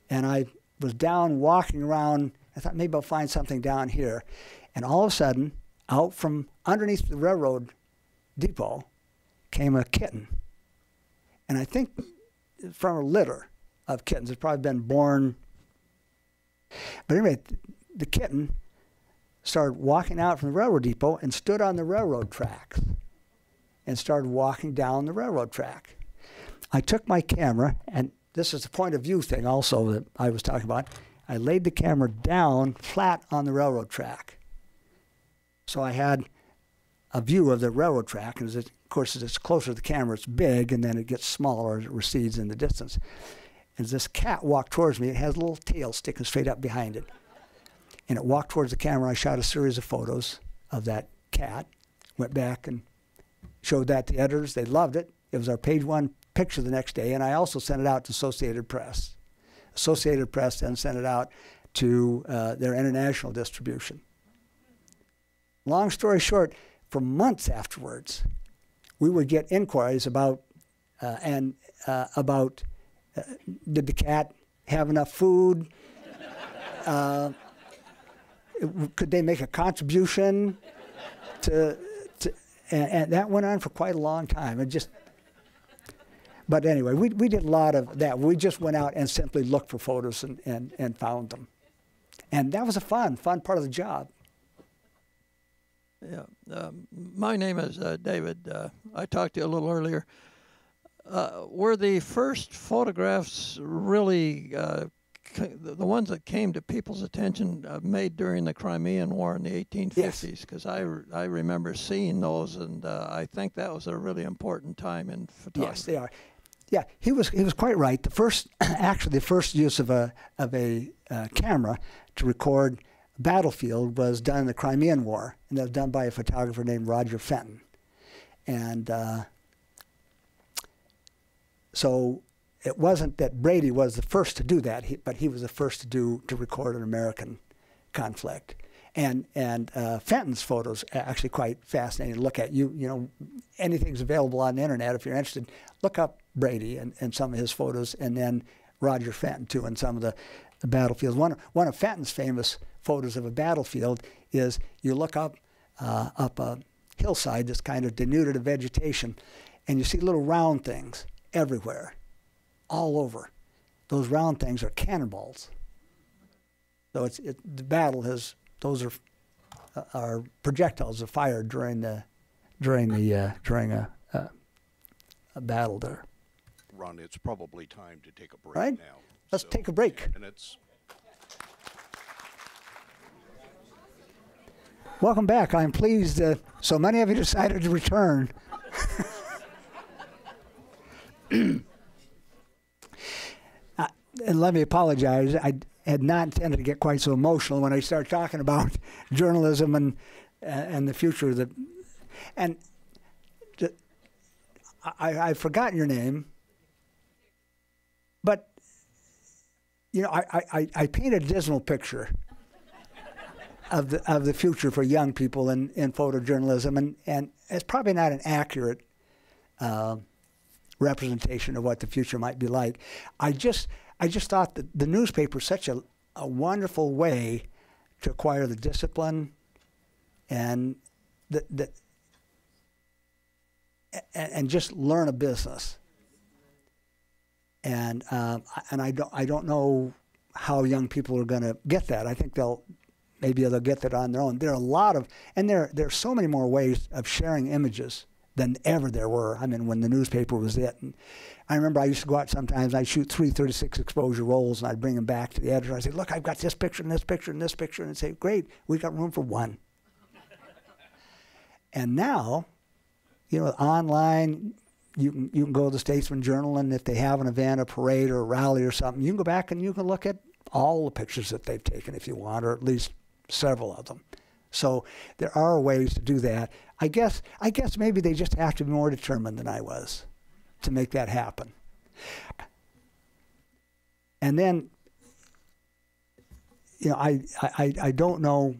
And I was down walking around. I thought maybe I'll find something down here. And all of a sudden, out from underneath the railroad depot came a kitten. And I think from a litter of kittens. It's probably been born. But anyway, the kitten started walking out from the railroad depot and stood on the railroad tracks and started walking down the railroad track. I took my camera, and this is the point of view thing also that I was talking about. I laid the camera down flat on the railroad track. So I had a view of the railroad track, and it, of course, as it's closer to the camera, it's big, and then it gets smaller as it recedes in the distance. As this cat walked towards me, it has a little tail sticking straight up behind it. And it walked towards the camera. I shot a series of photos of that cat, went back and showed that to editors. They loved it. It was our page one picture the next day, and I also sent it out to Associated Press. Associated Press then sent it out to uh, their international distribution. Long story short, for months afterwards, we would get inquiries about uh, and uh, about uh, did the cat have enough food? Uh, could they make a contribution to, to and, and, that went on for quite a long time. It just, but anyway, we, we did a lot of that. We just went out and simply looked for photos and, and, and found them. And that was a fun, fun part of the job. Yeah. Um, my name is uh, David. Uh, I talked to you a little earlier. Uh, were the first photographs really uh, the ones that came to people's attention uh, made during the Crimean War in the 1850s? Because yes. I, re- I remember seeing those, and uh, I think that was a really important time in photography. Yes, they are. Yeah, he was he was quite right. The first, actually, the first use of a of a uh, camera to record a battlefield was done in the Crimean War, and that was done by a photographer named Roger Fenton, and uh, so it wasn't that Brady was the first to do that, he, but he was the first to do to record an American conflict. And and uh, Fenton's photos are actually quite fascinating to look at. You you know anything's available on the internet if you're interested. Look up Brady and, and some of his photos, and then Roger Fenton too, and some of the, the battlefields. One one of Fenton's famous photos of a battlefield is you look up uh, up a hillside that's kind of denuded of vegetation, and you see little round things everywhere, all over. Those round things are cannonballs. So it's it, the battle has those are uh, are projectiles are fired during the during the uh, during a, a, a battle there. Ron, it's probably time to take a break right? now. Let's so take a break. Minutes. Welcome back. I'm pleased uh, so many of you decided to return. and let me apologize. I had not intended to get quite so emotional when I start talking about journalism and uh, and the future of the and I, I've forgotten your name, but you know, I, I, I paint a dismal picture of the of the future for young people in, in photojournalism, and, and it's probably not an accurate uh, representation of what the future might be like. I just I just thought that the newspaper is such a, a wonderful way to acquire the discipline and the, the and, and just learn a business. And um, and I don't I don't know how young people are going to get that. I think they'll maybe they'll get that on their own. There are a lot of and there there are so many more ways of sharing images than ever there were. I mean, when the newspaper was it. And I remember I used to go out sometimes. and I'd shoot three 36 exposure rolls, and I'd bring them back to the editor. I'd say, "Look, I've got this picture and this picture and this picture," and they'd say, "Great, we've got room for one." and now you know, online, you can, you can go to the Statesman Journal, and if they have an event, a parade, or a rally or something, you can go back and you can look at all the pictures that they've taken if you want, or at least several of them. So there are ways to do that. I guess I guess maybe they just have to be more determined than I was to make that happen. And then, you know, I, I, I don't know.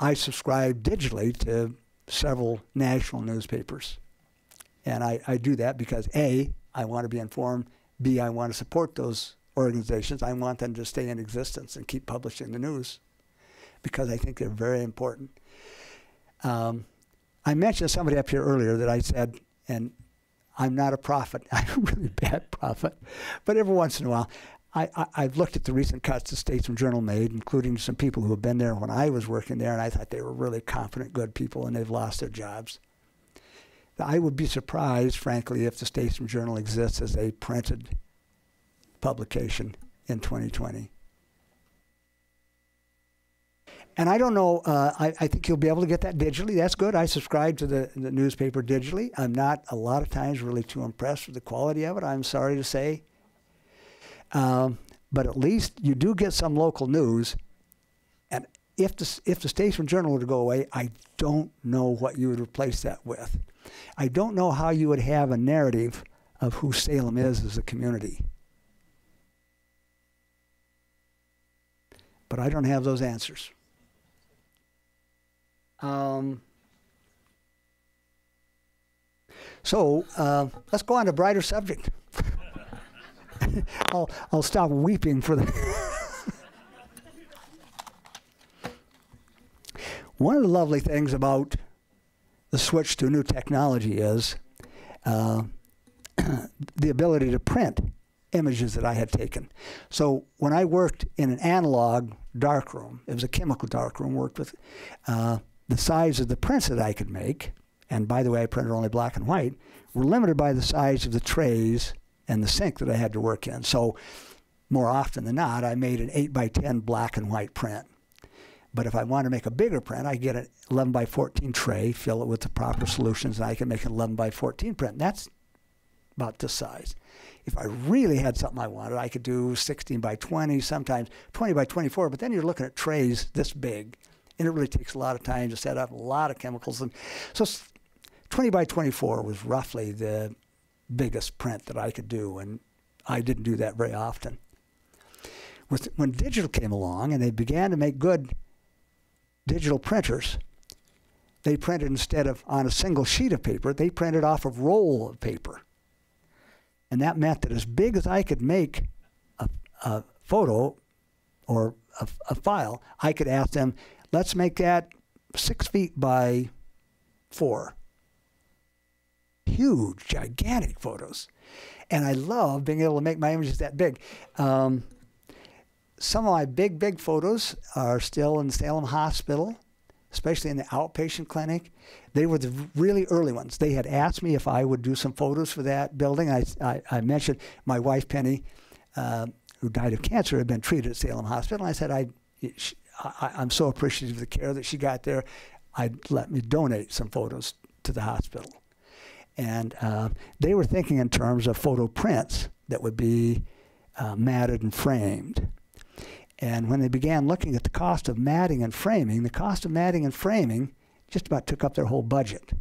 I subscribe digitally to several national newspapers. And I, I do that because A, I want to be informed, B, I want to support those organizations. I want them to stay in existence and keep publishing the news because I think they're very important. Um, I mentioned somebody up here earlier that I said, and I'm not a prophet, I'm a really bad prophet, but every once in a while, I, have looked at the recent cuts the Statesman Journal made, including some people who have been there when I was working there, and I thought they were really confident, good people, and they've lost their jobs. I would be surprised, frankly, if the Statesman Journal exists as a printed publication in 2020. And I don't know, uh, I, I, think you'll be able to get that digitally. That's good. I subscribe to the, the newspaper digitally. I'm not, a lot of times, really too impressed with the quality of it, I'm sorry to say. Um, but at least you do get some local news. And if the, if the Statesman Journal were to go away, I don't know what you would replace that with. I don't know how you would have a narrative of who Salem is as a community. But I don't have those answers. Um, so uh, let's go on to a brighter subject. I'll, I'll stop weeping for the. One of the lovely things about the switch to new technology is uh, the ability to print images that I had taken. So when I worked in an analog darkroom, it was a chemical darkroom, worked with uh, the size of the prints that I could make, and by the way, I printed only black and white, were limited by the size of the trays and the sink that I had to work in. So more often than not, I made an 8 by 10 black and white print. But if I want to make a bigger print, I get an 11 by 14 tray, fill it with the proper solutions, and I can make an 11 by 14 print. That's about this size. If I really had something I wanted, I could do 16 by 20, sometimes 20 by 24, but then you're looking at trays this big, and it really takes a lot of time to set up, a lot of chemicals. And so 20 by 24 was roughly the biggest print that I could do, and I didn't do that very often. With, when digital came along and they began to make good digital printers, they printed instead of on a single sheet of paper, they printed off a roll of paper. And that meant that as big as I could make a, a photo or a, a file, I could ask them, let's make that six feet by four huge, gigantic photos. And I love being able to make my images that big. Um, some of my big, big photos are still in Salem Hospital, especially in the outpatient clinic. They were the really early ones. They had asked me if I would do some photos for that building. I, I, I mentioned my wife, Penny, uh, who died of cancer, had been treated at Salem Hospital. I said, I, she, I, I'm so appreciative of the care that she got there. I'd let me donate some photos to the hospital. And uh, they were thinking in terms of photo prints that would be uh, matted and framed. And when they began looking at the cost of matting and framing, the cost of matting and framing just about took up their whole budget.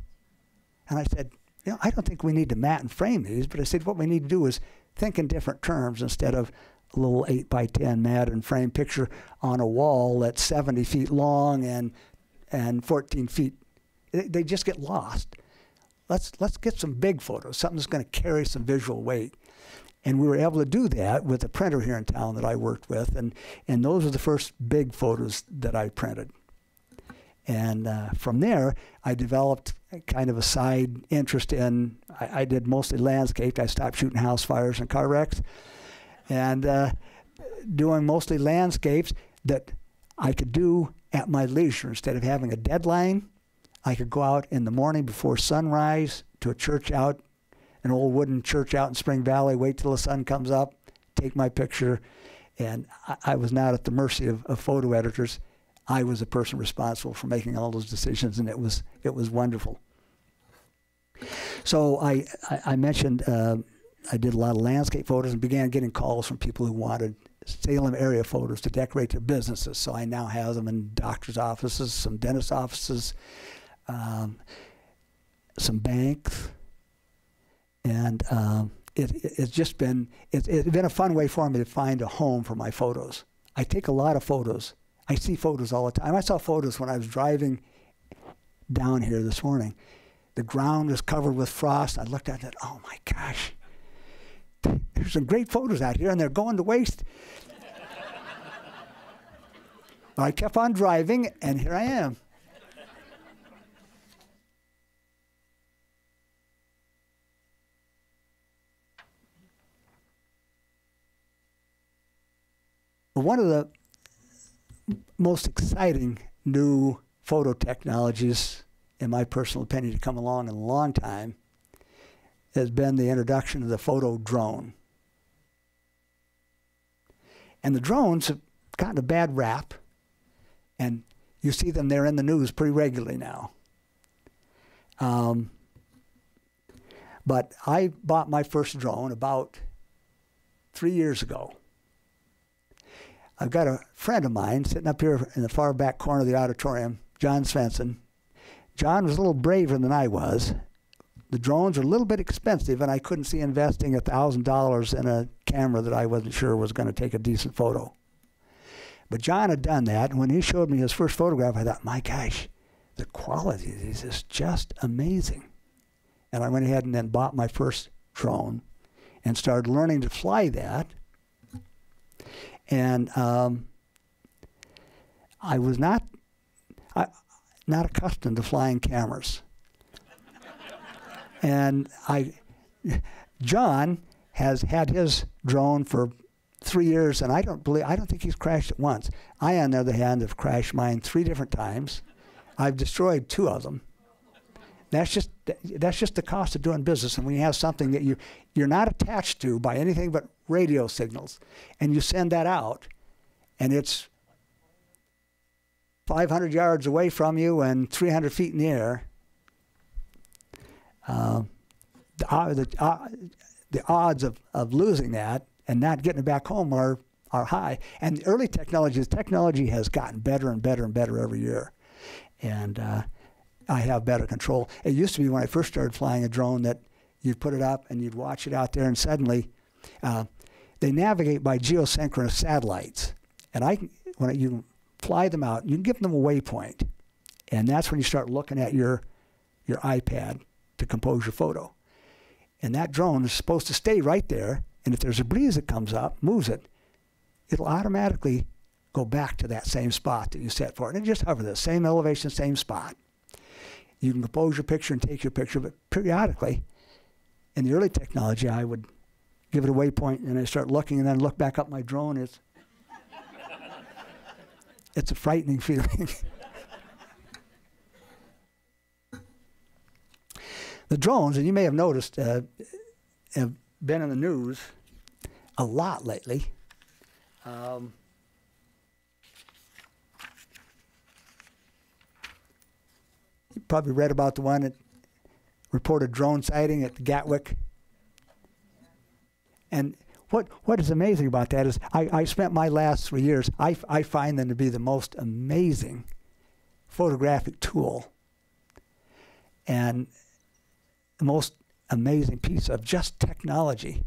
And I said, you know, I don't think we need to mat and frame these, but I said what we need to do is think in different terms instead of little 8 by 10 mat and frame picture on a wall that's 70 feet long and and 14 feet. They, they just get lost. Let's let's get some big photos, something that's going to carry some visual weight. And we were able to do that with a printer here in town that I worked with, and and those are the first big photos that I printed. And uh, from there, I developed kind of a side interest in. I, I, did mostly landscape. I stopped shooting house fires and car wrecks, and uh, doing mostly landscapes that I could do at my leisure instead of having a deadline. I could go out in the morning before sunrise to a church out, an old wooden church out in Spring Valley. Wait till the sun comes up, take my picture, and I, I was not at the mercy of, of photo editors I was the person responsible for making all those decisions, and it was it was wonderful. So I I, I mentioned uh, I did a lot of landscape photos and began getting calls from people who wanted Salem area photos to decorate their businesses. So I now have them in doctors' offices, some dentist offices, um, some banks, and um, it, it, it's just been it, it's been a fun way for me to find a home for my photos. I take a lot of photos I see photos all the time. I saw photos when I was driving down here this morning. The ground was covered with frost. I looked at it, oh my gosh. There's some great photos out here and they're going to waste. I kept on driving and here I am. one of the most exciting new photo technologies, in my personal opinion, to come along in a long time has been the introduction of the photo drone. And the drones have gotten a bad rap, and you see them, they're in the news pretty regularly now. Um, but I bought my first drone about three years ago. I've got a friend of mine sitting up here in the far back corner of the auditorium, John Svensson. John was a little braver than I was. The drones are a little bit expensive, and I couldn't see investing $1,000 in a camera that I wasn't sure was going to take a decent photo. But John had done that, and when he showed me his first photograph, I thought, my gosh, the quality of these is just amazing. And I went ahead and then bought my first drone and started learning to fly that and um, I was not I, not accustomed to flying cameras. And I, John has had his drone for three years, and I don't believe I don't think he's crashed it once. I, on the other hand, have crashed mine three different times. I've destroyed two of them. That's just that's just the cost of doing business. And when you have something that you you're not attached to by anything but radio signals, and you send that out, and it's 500 yards away from you and 300 feet in the air, uh, the, uh, the, odds of, of losing that and not getting it back home are, are high. And early technology, the technology has gotten better and better and better every year. And uh, I have better control. It used to be when I first started flying a drone that you'd put it up and you'd watch it out there, and suddenly uh, they navigate by geosynchronous satellites. And I, when you fly them out, you can give them a waypoint, and that's when you start looking at your your iPad to compose your photo. And that drone is supposed to stay right there. And if there's a breeze that comes up, moves it, it'll automatically go back to that same spot that you set for it. And just hover the same elevation, same spot. You can compose your picture and take your picture, but periodically, in the early technology, I would give it a waypoint and I start looking and then look back up my drone. It's, it's a frightening feeling. The drones, and you may have noticed, uh, have been in the news a lot lately. Um, You probably read about the one that reported drone sighting at Gatwick. And what what is amazing about that is I, I spent my last three years, I, I find them to be the most amazing photographic tool. And most amazing piece of just technology.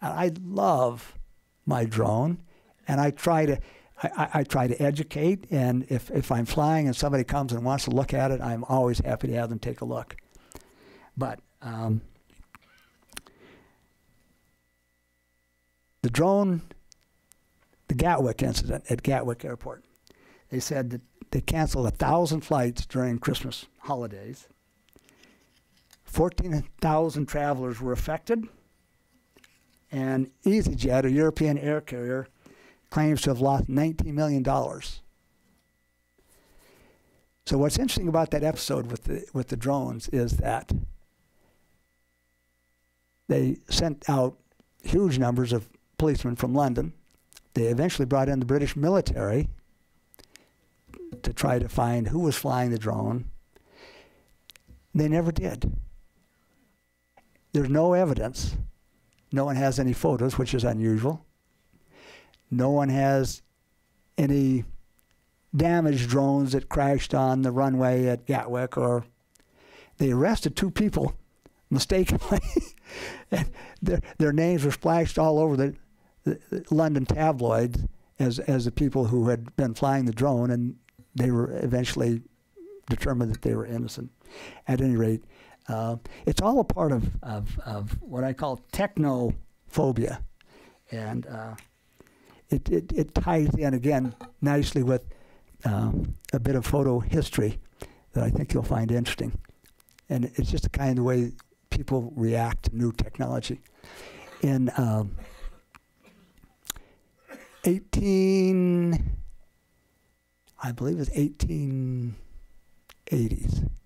And I love my drone, and I try to. I, I, try to educate, and if, if I'm flying and somebody comes and wants to look at it, I'm always happy to have them take a look. But um, the drone, the Gatwick incident at Gatwick Airport, they said that they canceled a thousand flights during Christmas holidays. 14,000 travelers were affected, and EasyJet, a European air carrier, claims to have lost $19 million. So what's interesting about that episode with the with the drones is that they sent out huge numbers of policemen from London. They eventually brought in the British military to try to find who was flying the drone. They never did. There's no evidence. No one has any photos, which is unusual. No one has any damaged drones that crashed on the runway at Gatwick or they arrested two people mistakenly. and their, their names were splashed all over the, the, the, London tabloids as, as the people who had been flying the drone, and they were eventually determined that they were innocent. At any rate, uh, it's all a part of, of, of what I call technophobia. And uh, it, it, it ties in again nicely with um, a bit of photo history that I think you'll find interesting. And it's just the kind of way people react to new technology. In um, 18, I believe it was 1880s,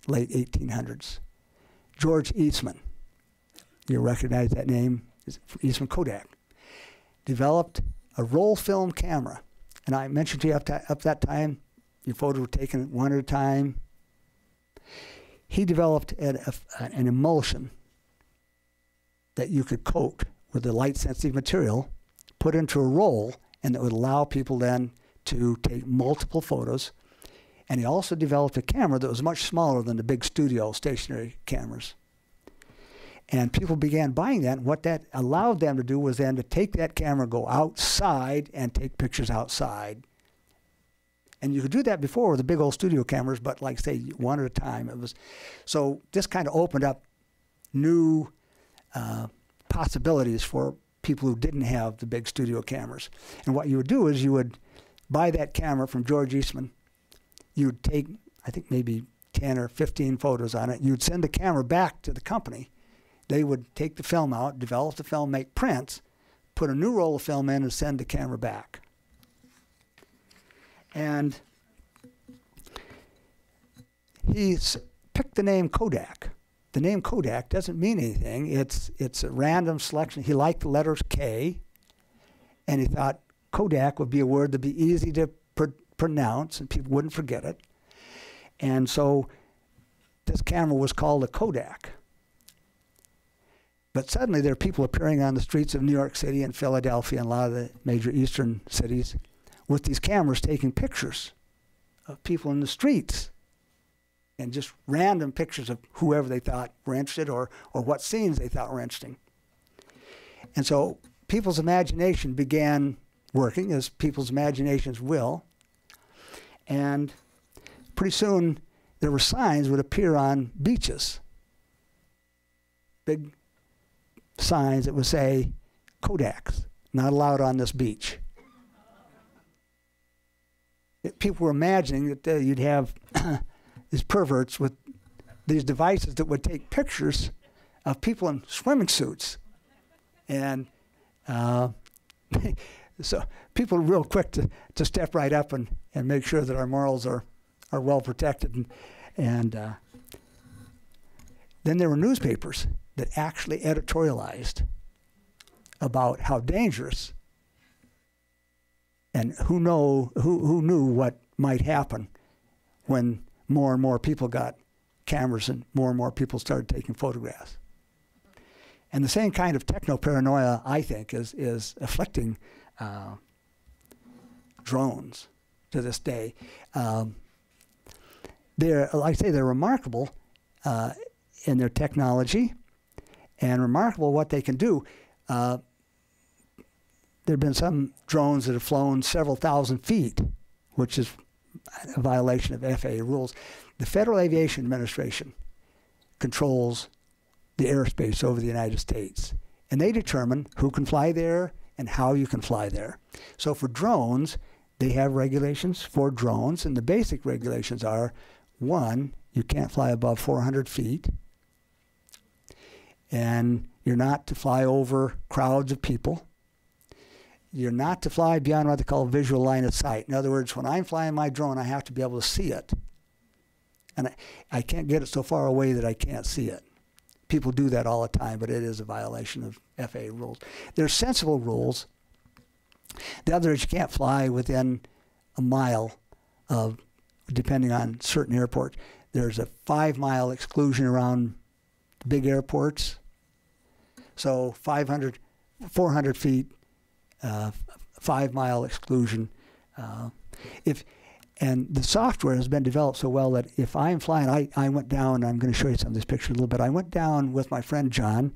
late 1800s, George Eastman, you recognize that name, Eastman Kodak, developed a roll film camera. And I mentioned to you up, to, up that time, your photos were taken one at a time. He developed an, a, an emulsion that you could coat with a light sensitive material, put into a roll, and that would allow people then to take multiple photos. And he also developed a camera that was much smaller than the big studio stationary cameras. And people began buying that. And what that allowed them to do was then to take that camera, go outside, and take pictures outside. And you could do that before with the big old studio cameras, but like say one at a time. It was so this kind of opened up new uh, possibilities for people who didn't have the big studio cameras. And what you would do is you would buy that camera from George Eastman. You would take, I think, maybe 10 or 15 photos on it. You'd send the camera back to the company. They would take the film out, develop the film, make prints, put a new roll of film in, and send the camera back. And he picked the name Kodak the name Kodak doesn't mean anything. It's it's a random selection. He liked the letters K, and he thought Kodak would be a word that'd be easy to pronounce and people wouldn't forget it. And so this camera was called a Kodak. But suddenly there are people appearing on the streets of New York City and Philadelphia and a lot of the major eastern cities with these cameras taking pictures of people in the streets and just random pictures of whoever they thought were interested or, or what scenes they thought were interesting. And so people's imagination began working, as people's imaginations will. And pretty soon there were signs would appear on beaches. Big signs that would say Kodaks, not allowed on this beach. It, people were imagining that uh, you'd have these perverts with these devices that would take pictures of people in swimming suits. And uh, so people are real quick to, to step right up and, and make sure that our morals are, are well protected. And, and uh, then there were newspapers that actually editorialized about how dangerous and who know who, who knew what might happen when more and more people got cameras and more and more people started taking photographs. And the same kind of techno paranoia, I think, is, is afflicting uh, drones to this day. Um, they're, like I say, they're remarkable uh, in their technology and remarkable what they can do. Uh, there have been some drones that have flown several thousand feet, which is a violation of FAA rules. The Federal Aviation Administration controls the airspace over the United States, and they determine who can fly there and how you can fly there. So for drones, they have regulations for drones, and the basic regulations are one, you can't fly above 400 feet, and you're not to fly over crowds of people. You're not to fly beyond what they call visual line of sight. In other words, when I'm flying my drone, I have to be able to see it. And I, I can't get it so far away that I can't see it. People do that all the time, but it is a violation of FAA rules. There's sensible rules. The other is you can't fly within a mile of, depending on certain airports. There's a five mile exclusion around big airports. So 500, 400 feet, uh, five mile exclusion. Uh, if and the software has been developed so well that if I'm flying, I, I went down. I'm going to show you some of this picture a little bit. I went down with my friend John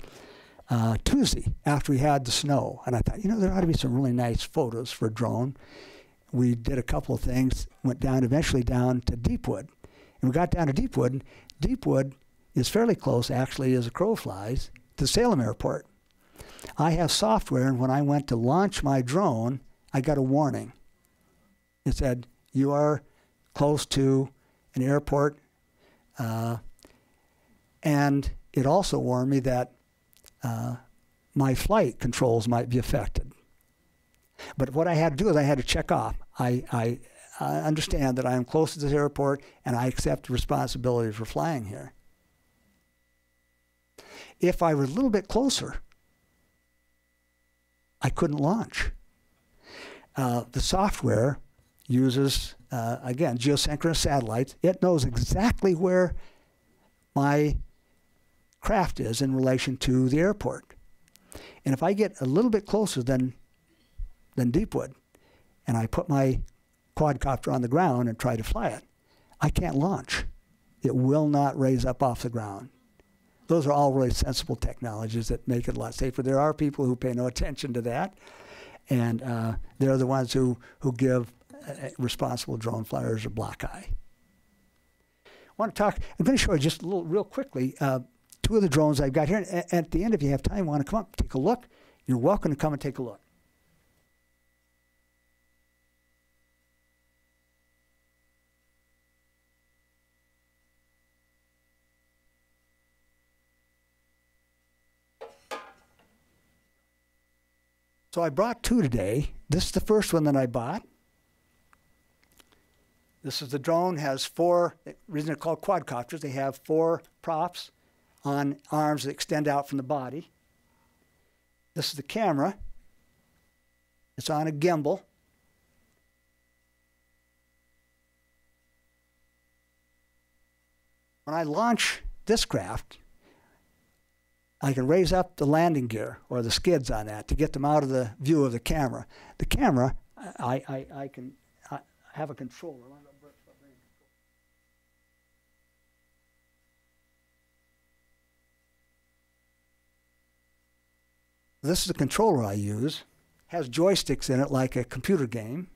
uh, Tuesday after we had the snow, and I thought, you know, there ought to be some really nice photos for a drone. We did a couple of things. Went down eventually down to Deepwood, and we got down to Deepwood. Deepwood is fairly close, actually, as a crow flies, to Salem Airport. I have software, and when I went to launch my drone, I got a warning. It said, You are close to an airport. Uh, and it also warned me that uh, my flight controls might be affected. But what I had to do is I had to check off. I, I, I understand that I am close to this airport and I accept responsibility for flying here. If I were a little bit closer, I couldn't launch. Uh, the software uses, uh, again, geosynchronous satellites. It knows exactly where my craft is in relation to the airport. And if I get a little bit closer than, than Deepwood, and I put my quadcopter on the ground and try to fly it, I can't launch. It will not raise up off the ground those are all really sensible technologies that make it a lot safer. There are people who pay no attention to that, and uh, they're the ones who, who give responsible drone flyers a black eye. I want to talk, I'm going to show you just a little, real quickly, uh, two of the drones I've got here. And at the end, if you have time, want to come up, take a look, you're welcome to come and take a look. So I brought two today. This is the first one that I bought. This is the drone, has four, reason they're called quadcopters, they have four props on arms that extend out from the body. This is the camera. It's on a gimbal. When I launch this craft, I can raise up the landing gear or the skids on that to get them out of the view of the camera. The camera, I, I, I can I have a controller. This is the controller I use. Has joysticks in it like a computer game.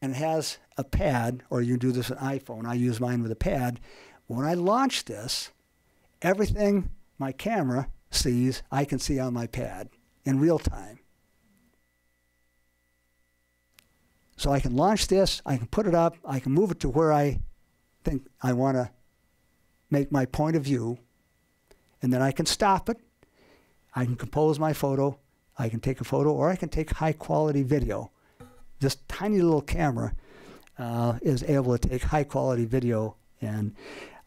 And has a pad, or you do this on iPhone. I use mine with a pad. When I launch this, everything my camera sees, I can see on my pad in real time. So I can launch this, I can put it up, I can move it to where I think I want to make my point of view, and then I can stop it. I can compose my photo, I can take a photo, or I can take high quality video. This tiny little camera uh, is able to take high quality video, and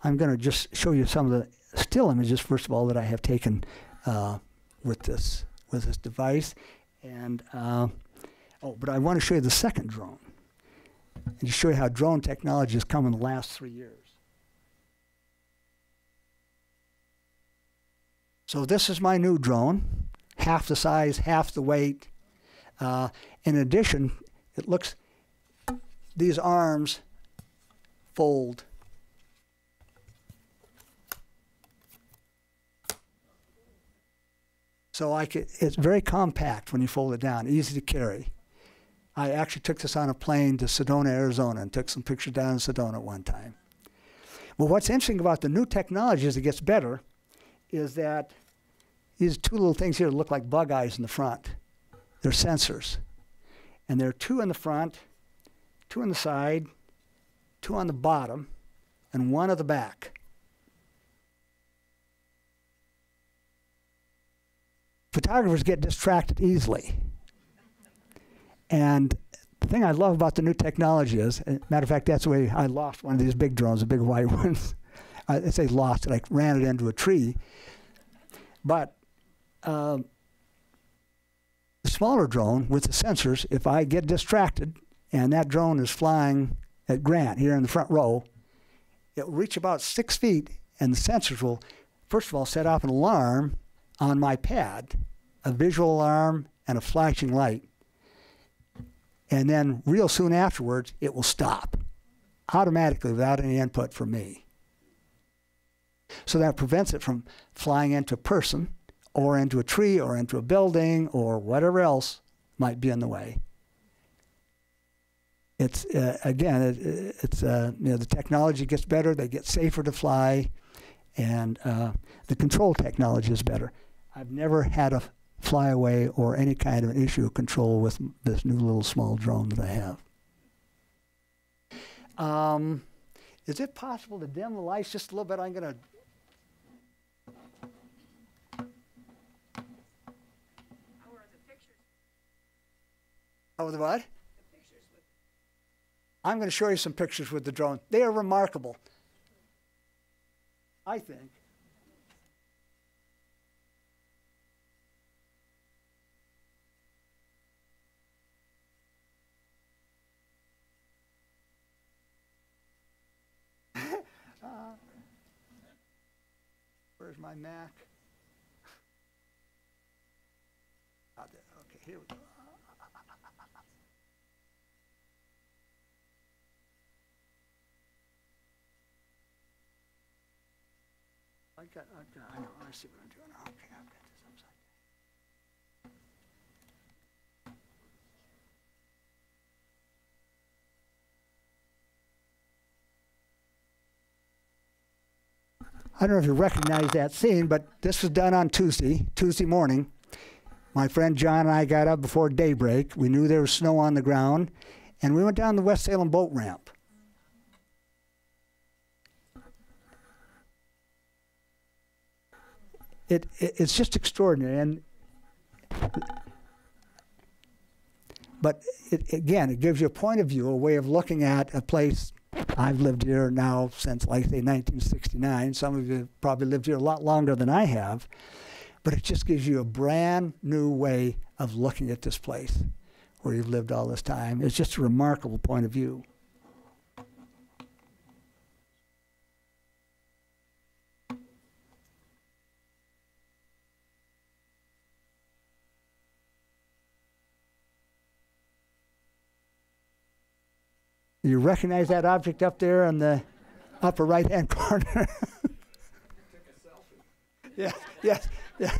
I'm going to just show you some of the still images, first of all, that I have taken uh, with this with this device. And uh, oh, but I want to show you the second drone and to show you how drone technology has come in the last three years. So this is my new drone, half the size, half the weight. Uh, in addition, it looks, these arms fold. So I could, it's very compact when you fold it down, easy to carry. I actually took this on a plane to Sedona, Arizona, and took some pictures down in Sedona one time. Well, what's interesting about the new technology is it gets better is that these two little things here look like bug eyes in the front. They're sensors. And there are two in the front, two on the side, two on the bottom, and one at the back. Photographers get distracted easily. And the thing I love about the new technology is, uh, matter of fact, that's the way I lost one of these big drones, the big white ones. I say lost it, I ran it into a tree. But um, the smaller drone with the sensors, if I get distracted and that drone is flying at Grant here in the front row, it will reach about six feet and the sensors will, first of all, set off an alarm on my pad, a visual alarm and a flashing light. And then, real soon afterwards, it will stop automatically without any input from me. So that prevents it from flying into a person or into a tree or into a building or whatever else might be in the way. It's uh, again, it, it's uh, you know the technology gets better, they get safer to fly, and uh, the control technology is better. I've never had a flyaway or any kind of an issue of control with this new little small drone that I have. Um, is it possible to dim the lights just a little bit? I'm going to Oh, the what? I'm going to show you some pictures with the drone. They are remarkable. I think. uh, where's my Mac? okay, here we go. I got, I got, I know, I see what I'm doing. Okay, I've got this upside down. I don't know if you recognize that scene, but this was done on Tuesday, Tuesday morning. My friend John and I got up before daybreak. We knew there was snow on the ground, and we went down the West Salem boat ramp. It, it it's just extraordinary. And but it, again, it gives you a point of view, a way of looking at a place. I've lived here now since, like, say, 1969. Some of you probably lived here a lot longer than I have. But it just gives you a brand new way of looking at this place where you've lived all this time. It's just a remarkable point of view. You recognize that object up there in the upper right hand corner? yeah, yes, yeah.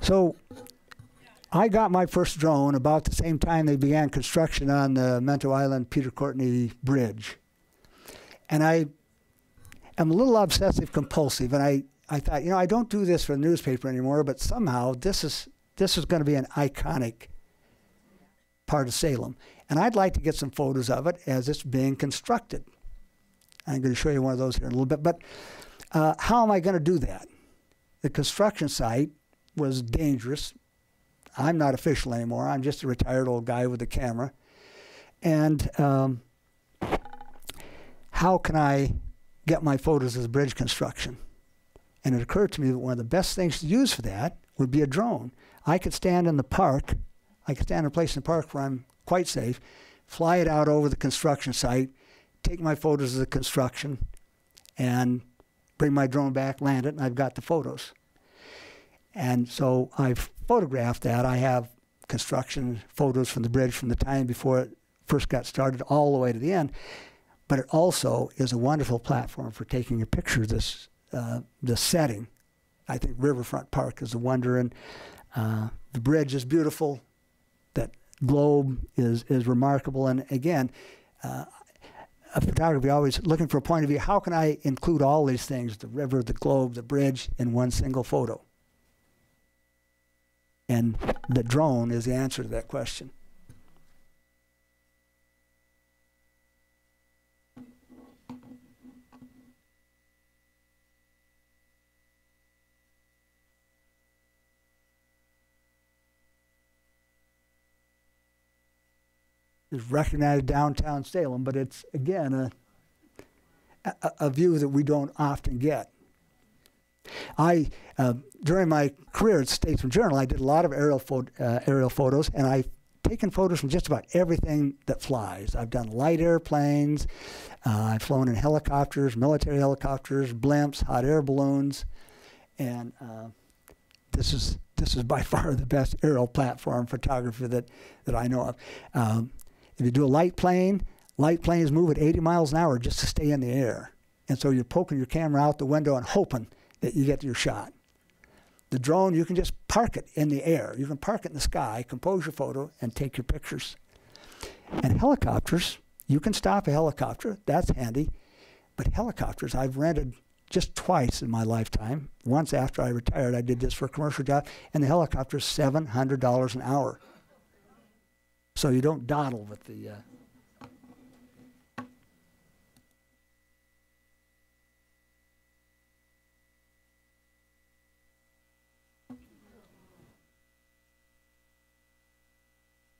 So I got my first drone about the same time they began construction on the Minto Island Peter Courtney Bridge. And I am a little obsessive compulsive, and I, I thought, you know, I don't do this for the newspaper anymore, but somehow this is this is going to be an iconic part of Salem. And I'd like to get some photos of it as it's being constructed. I'm going to show you one of those here in a little bit. But uh, how am I going to do that? The construction site was dangerous, I'm not official anymore. I'm just a retired old guy with a camera. And um, how can I get my photos of the bridge construction? And it occurred to me that one of the best things to use for that would be a drone. I could stand in the park, I could stand in a place in the park where I'm quite safe, fly it out over the construction site, take my photos of the construction, and bring my drone back, land it, and I've got the photos. And so I've photograph that, I have construction photos from the bridge from the time before it first got started all the way to the end. But it also is a wonderful platform for taking a picture of this, uh, this setting. I think Riverfront Park is a wonder, and uh, the bridge is beautiful. That globe is, is remarkable. And again, uh, a photography always looking for a point of view. How can I include all these things the river, the globe, the bridge in one single photo? And the drone is the answer to that question. is recognized downtown Salem, but it's again a, a, a view that we don't often get. I uh, during my career at Statesman Journal, I did a lot of aerial uh, aerial photos, and I've taken photos from just about everything that flies. I've done light airplanes, uh, I've flown in helicopters, military helicopters, blimps, hot air balloons, and uh, this is this is by far the best aerial platform photography that that I know of. Um, if you do a light plane, light planes move at 80 miles an hour just to stay in the air. And so you're poking your camera out the window and hoping that you get your shot. The drone, you can just park it in the air. You can park it in the sky, compose your photo, and take your pictures. And helicopters, you can stop a helicopter. That's handy. But helicopters, I've rented just twice in my lifetime. Once after I retired, I did this for a commercial job, and the helicopter is $700 an hour so you don't dawdle with the. Uh,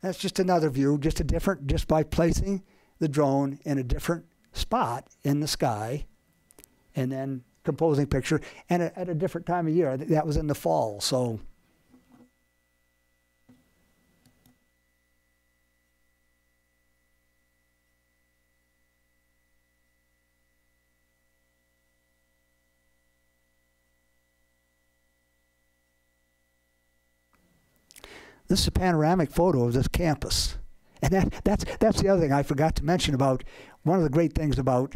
That's just another view, just a different, just by placing the drone in a different spot in the sky, and then composing picture, and at a different time of year. That was in the fall, so This is a panoramic photo of this campus. And that, that's, that's the other thing I forgot to mention about one of the great things about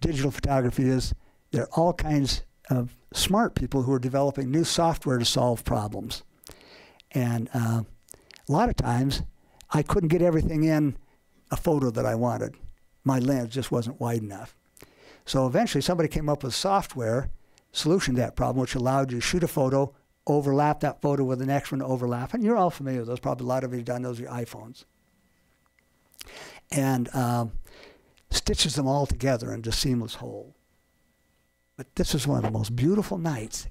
digital photography is there are all kinds of smart people who are developing new software to solve problems. And uh, a lot of times I couldn't get everything in a photo that I wanted. My lens just wasn't wide enough. So eventually somebody came up with software solution to that problem, which allowed you to shoot a photo, overlap that photo with the next one, overlap. And you're all familiar with those. Probably a lot of you have done those with your iPhones. And um, stitches them all together into a seamless whole. But this is one of the most beautiful nights.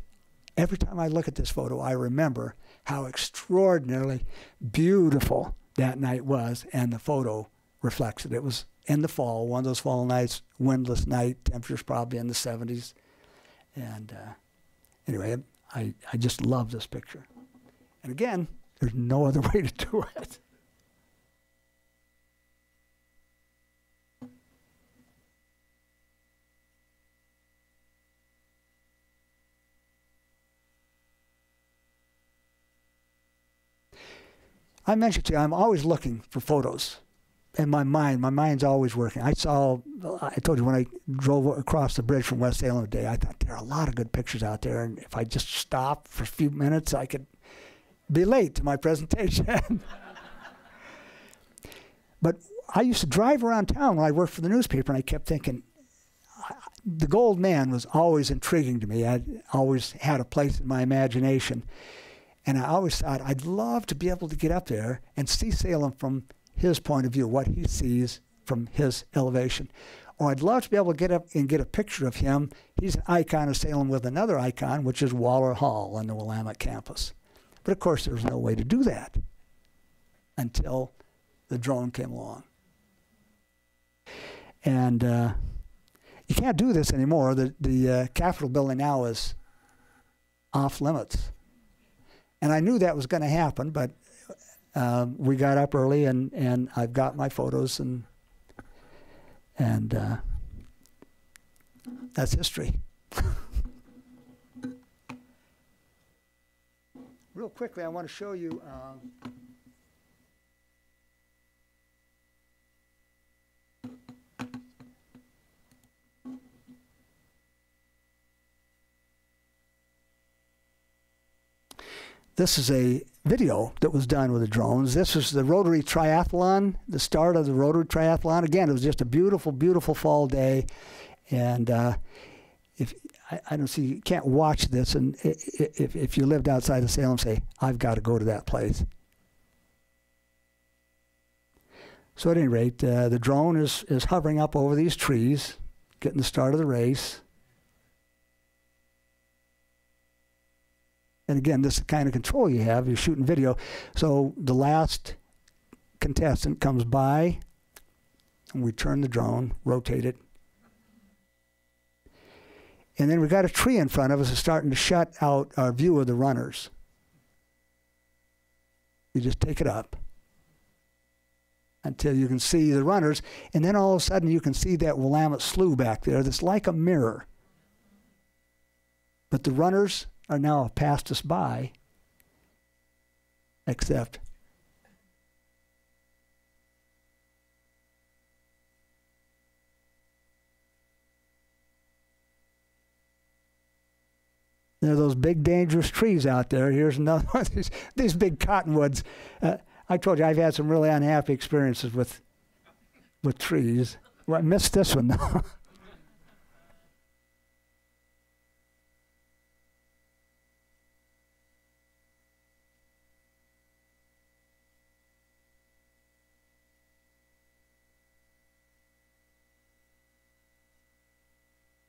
Every time I look at this photo, I remember how extraordinarily beautiful that night was, and the photo reflects it. It was in the fall, one of those fall nights, windless night, temperatures probably in the 70s. And uh, anyway, I, I just love this picture. And again, there's no other way to do it. I mentioned to you, I'm always looking for photos in my mind, my mind's always working. I saw, I told you when I drove across the bridge from West Salem today, I thought there are a lot of good pictures out there, and if I just stop for a few minutes, I could be late to my presentation. but I used to drive around town when I worked for the newspaper, and I kept thinking, the gold man was always intriguing to me. I always had a place in my imagination. And I always thought I'd love to be able to get up there and see Salem from his point of view, what he sees from his elevation. Or I'd love to be able to get up and get a picture of him. He's an icon of Salem with another icon, which is Waller Hall on the Willamette campus. But of course, there was no way to do that until the drone came along. And uh, you can't do this anymore. The, the uh, Capitol building now is off limits. And I knew that was going to happen, but um, we got up early and, and I've got my photos and and uh, that's history. real quickly, I want to show you. Um, this is a video that was done with the drones. This was the Rotary Triathlon, the start of the Rotary Triathlon. Again, it was just a beautiful, beautiful fall day, and uh, if I, I, don't see, you can't watch this, and if if you lived outside of Salem, say I've got to go to that place. So at any rate, uh, the drone is is hovering up over these trees, getting the start of the race. And again, this is the kind of control you have. You're shooting video. So the last contestant comes by, and we turn the drone, rotate it. And then we've got a tree in front of us that's starting to shut out our view of the runners. You just take it up until you can see the runners, and then all of a sudden you can see that Willamette Slough back there that's like a mirror. But the runners are now passed us by, except there are those big dangerous trees out there. Here's another one. these, these big cottonwoods. Uh, I told you I've had some really unhappy experiences with with trees. Well, I missed this one though.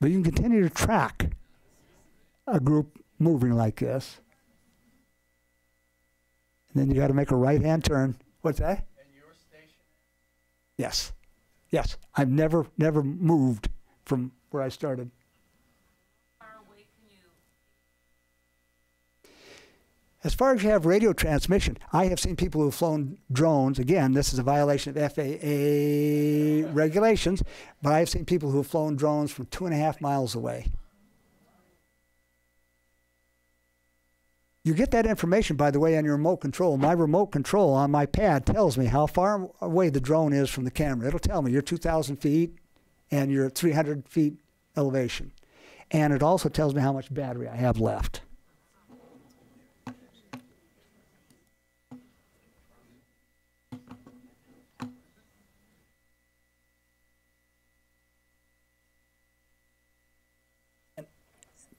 But you can continue to track a group moving like this. And then you got to make a right hand turn. What's that? And your station? Yes. Yes. I've never, never moved from where I started. As far as you have radio transmission, I have seen people who've flown drones. Again, this is a violation of FAA regulations, but I have seen people who have flown drones from two and a half miles away. You get that information, by the way, on your remote control. My remote control on my pad tells me how far away the drone is from the camera. It'll tell me you're 2,000 feet and you're 300 feet elevation. And it also tells me how much battery I have left.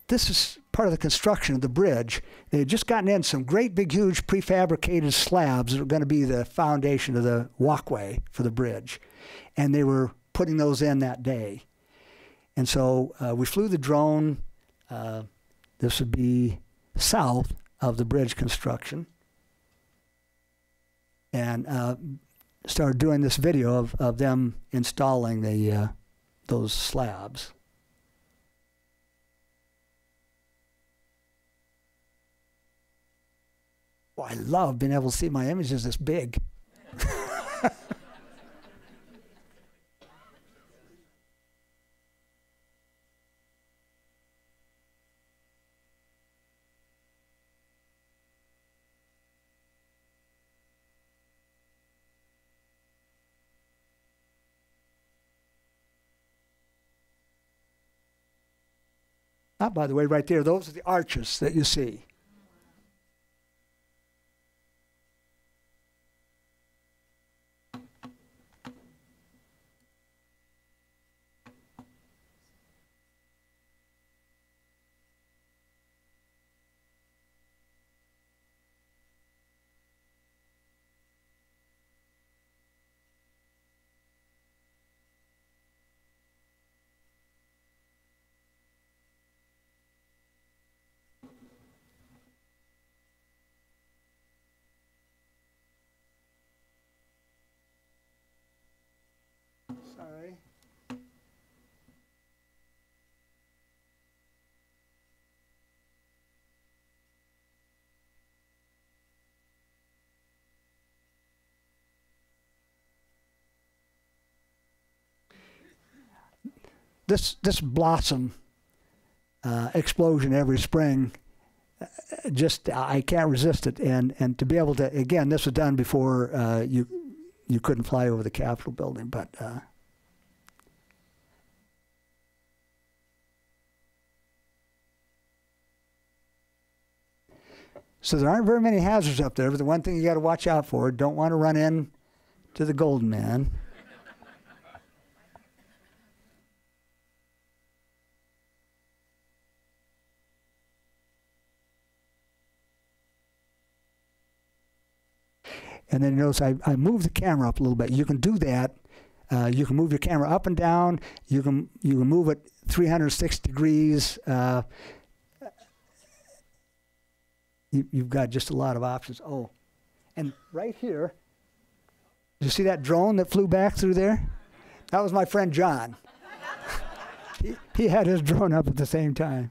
This is part of the construction of the bridge. They had just gotten in some great big, huge prefabricated slabs that were going to be the foundation of the walkway for the bridge. And they were putting those in that day. And so uh, we flew the drone. Uh, this would be south of the bridge construction. And uh, started doing this video of, of them installing the, uh, those slabs. Oh, I love being able to see my images this big. Ah, by the way, right there, those are the arches that you see. This this blossom uh, explosion every spring just I can't resist it, and and to be able to again, this was done before uh, you you couldn't fly over the Capitol building, but. Uh, So there aren't very many hazards up there, but the one thing you got to watch out for, don't want to run in to the Golden Man. And then you notice I, I move the camera up a little bit. You can do that. Uh, you can move your camera up and down. You can you can move it 360 degrees. Uh, you, you've got just a lot of options. Oh, and right here, you see that drone that flew back through there? That was my friend John. he, he had his drone up at the same time.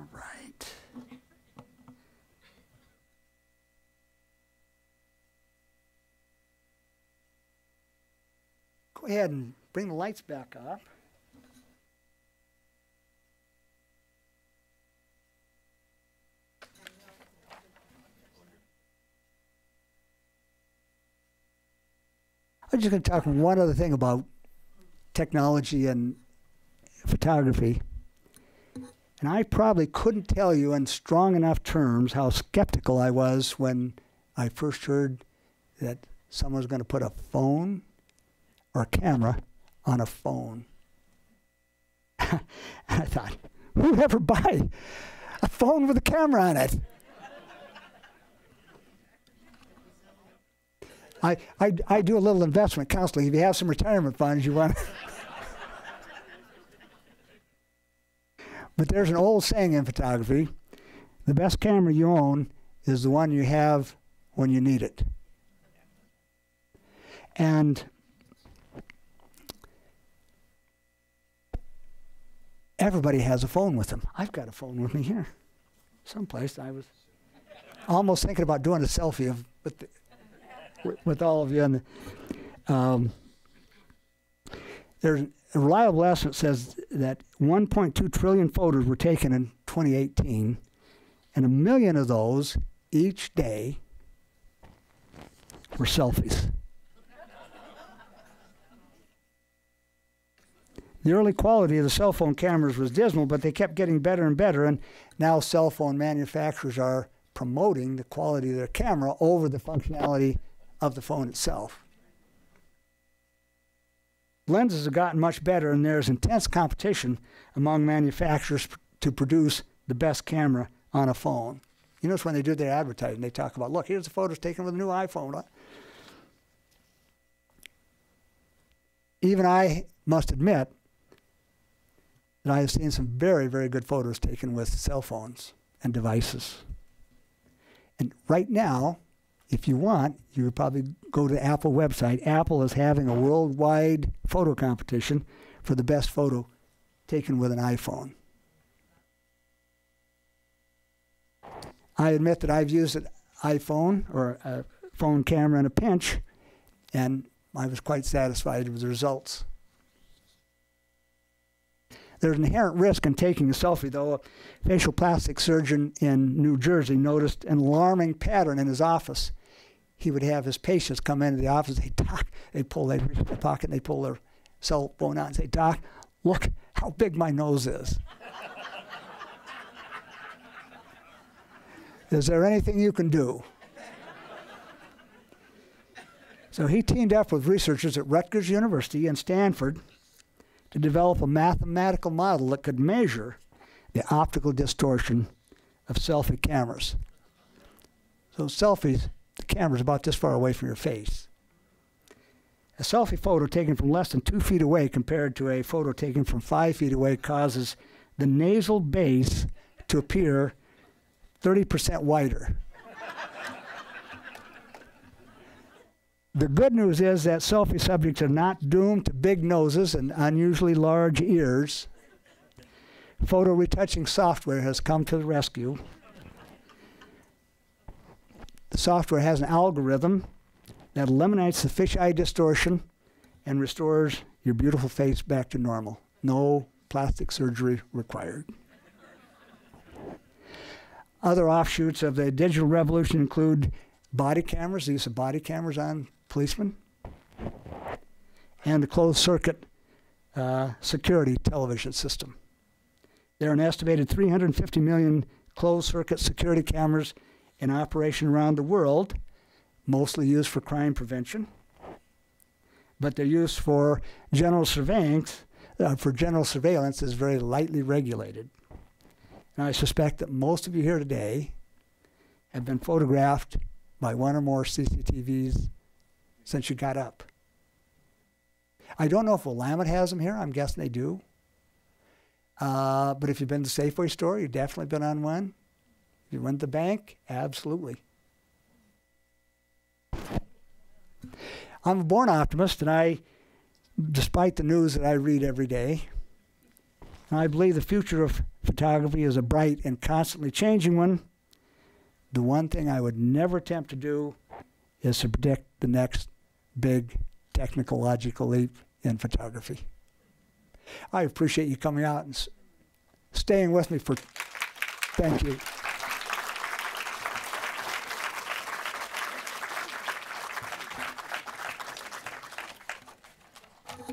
All right. Go ahead and bring the lights back up. I'm just going to talk one other thing about technology and photography. And I probably couldn't tell you in strong enough terms how skeptical I was when I first heard that someone was going to put a phone or a camera on a phone. and I thought, who would ever buy a phone with a camera on it? I, I, I do a little investment counseling. If you have some retirement funds, you want But there's an old saying in photography the best camera you own is the one you have when you need it. And everybody has a phone with them. I've got a phone with me here, someplace. I was almost thinking about doing a selfie of with, the, with all of you. And um, there's a reliable estimate says that 1.2 trillion photos were taken in 2018, and a million of those each day were selfies. The early quality of the cell phone cameras was dismal, but they kept getting better and better, and now cell phone manufacturers are promoting the quality of their camera over the functionality of the phone itself. Lenses have gotten much better, and there's intense competition among manufacturers to produce the best camera on a phone. You notice when they do their advertising, they talk about, look, here's the photos taken with a new iPhone. Even I must admit that I have seen some very, very good photos taken with cell phones and devices. And right now, if you want, you would probably go to the Apple website. Apple is having a worldwide photo competition for the best photo taken with an iPhone. I admit that I've used an iPhone or a phone camera in a pinch, and I was quite satisfied with the results. There's an inherent risk in taking a selfie, though. A facial plastic surgeon in New Jersey noticed an alarming pattern in his office. He would have his patients come into the office. They doc, they pull, they reach their pocket, and they pull their cell phone out and say, "Doc, look how big my nose is." is there anything you can do? So he teamed up with researchers at Rutgers University and Stanford to develop a mathematical model that could measure the optical distortion of selfie cameras. So selfies, the camera's about this far away from your face. A selfie photo taken from less than two feet away compared to a photo taken from five feet away causes the nasal base to appear 30% wider. The good news is that selfie subjects are not doomed to big noses and unusually large ears. Photo retouching software has come to the rescue. The software has an algorithm that eliminates the fisheye distortion and restores your beautiful face back to normal. No plastic surgery required. Other offshoots of the digital revolution include body cameras, the use of body cameras on policemen, and the closed circuit uh, security television system. There are an estimated 350 million closed circuit security cameras in operation around the world, mostly used for crime prevention, but their use for general surveillance, uh, for general surveillance is very lightly regulated. And I suspect that most of you here today have been photographed by one or more CCTVs since you got up. I don't know if Willamette has them here. I'm guessing they do. Uh, but if you've been to the Safeway store, you've definitely been on one. If you went to the bank, absolutely. I'm a born optimist, and I, despite the news that I read every day, I believe the future of photography is a bright and constantly changing one. The one thing I would never attempt to do is to predict the next big technological leap in photography. I appreciate you coming out and staying with me for. Thank you.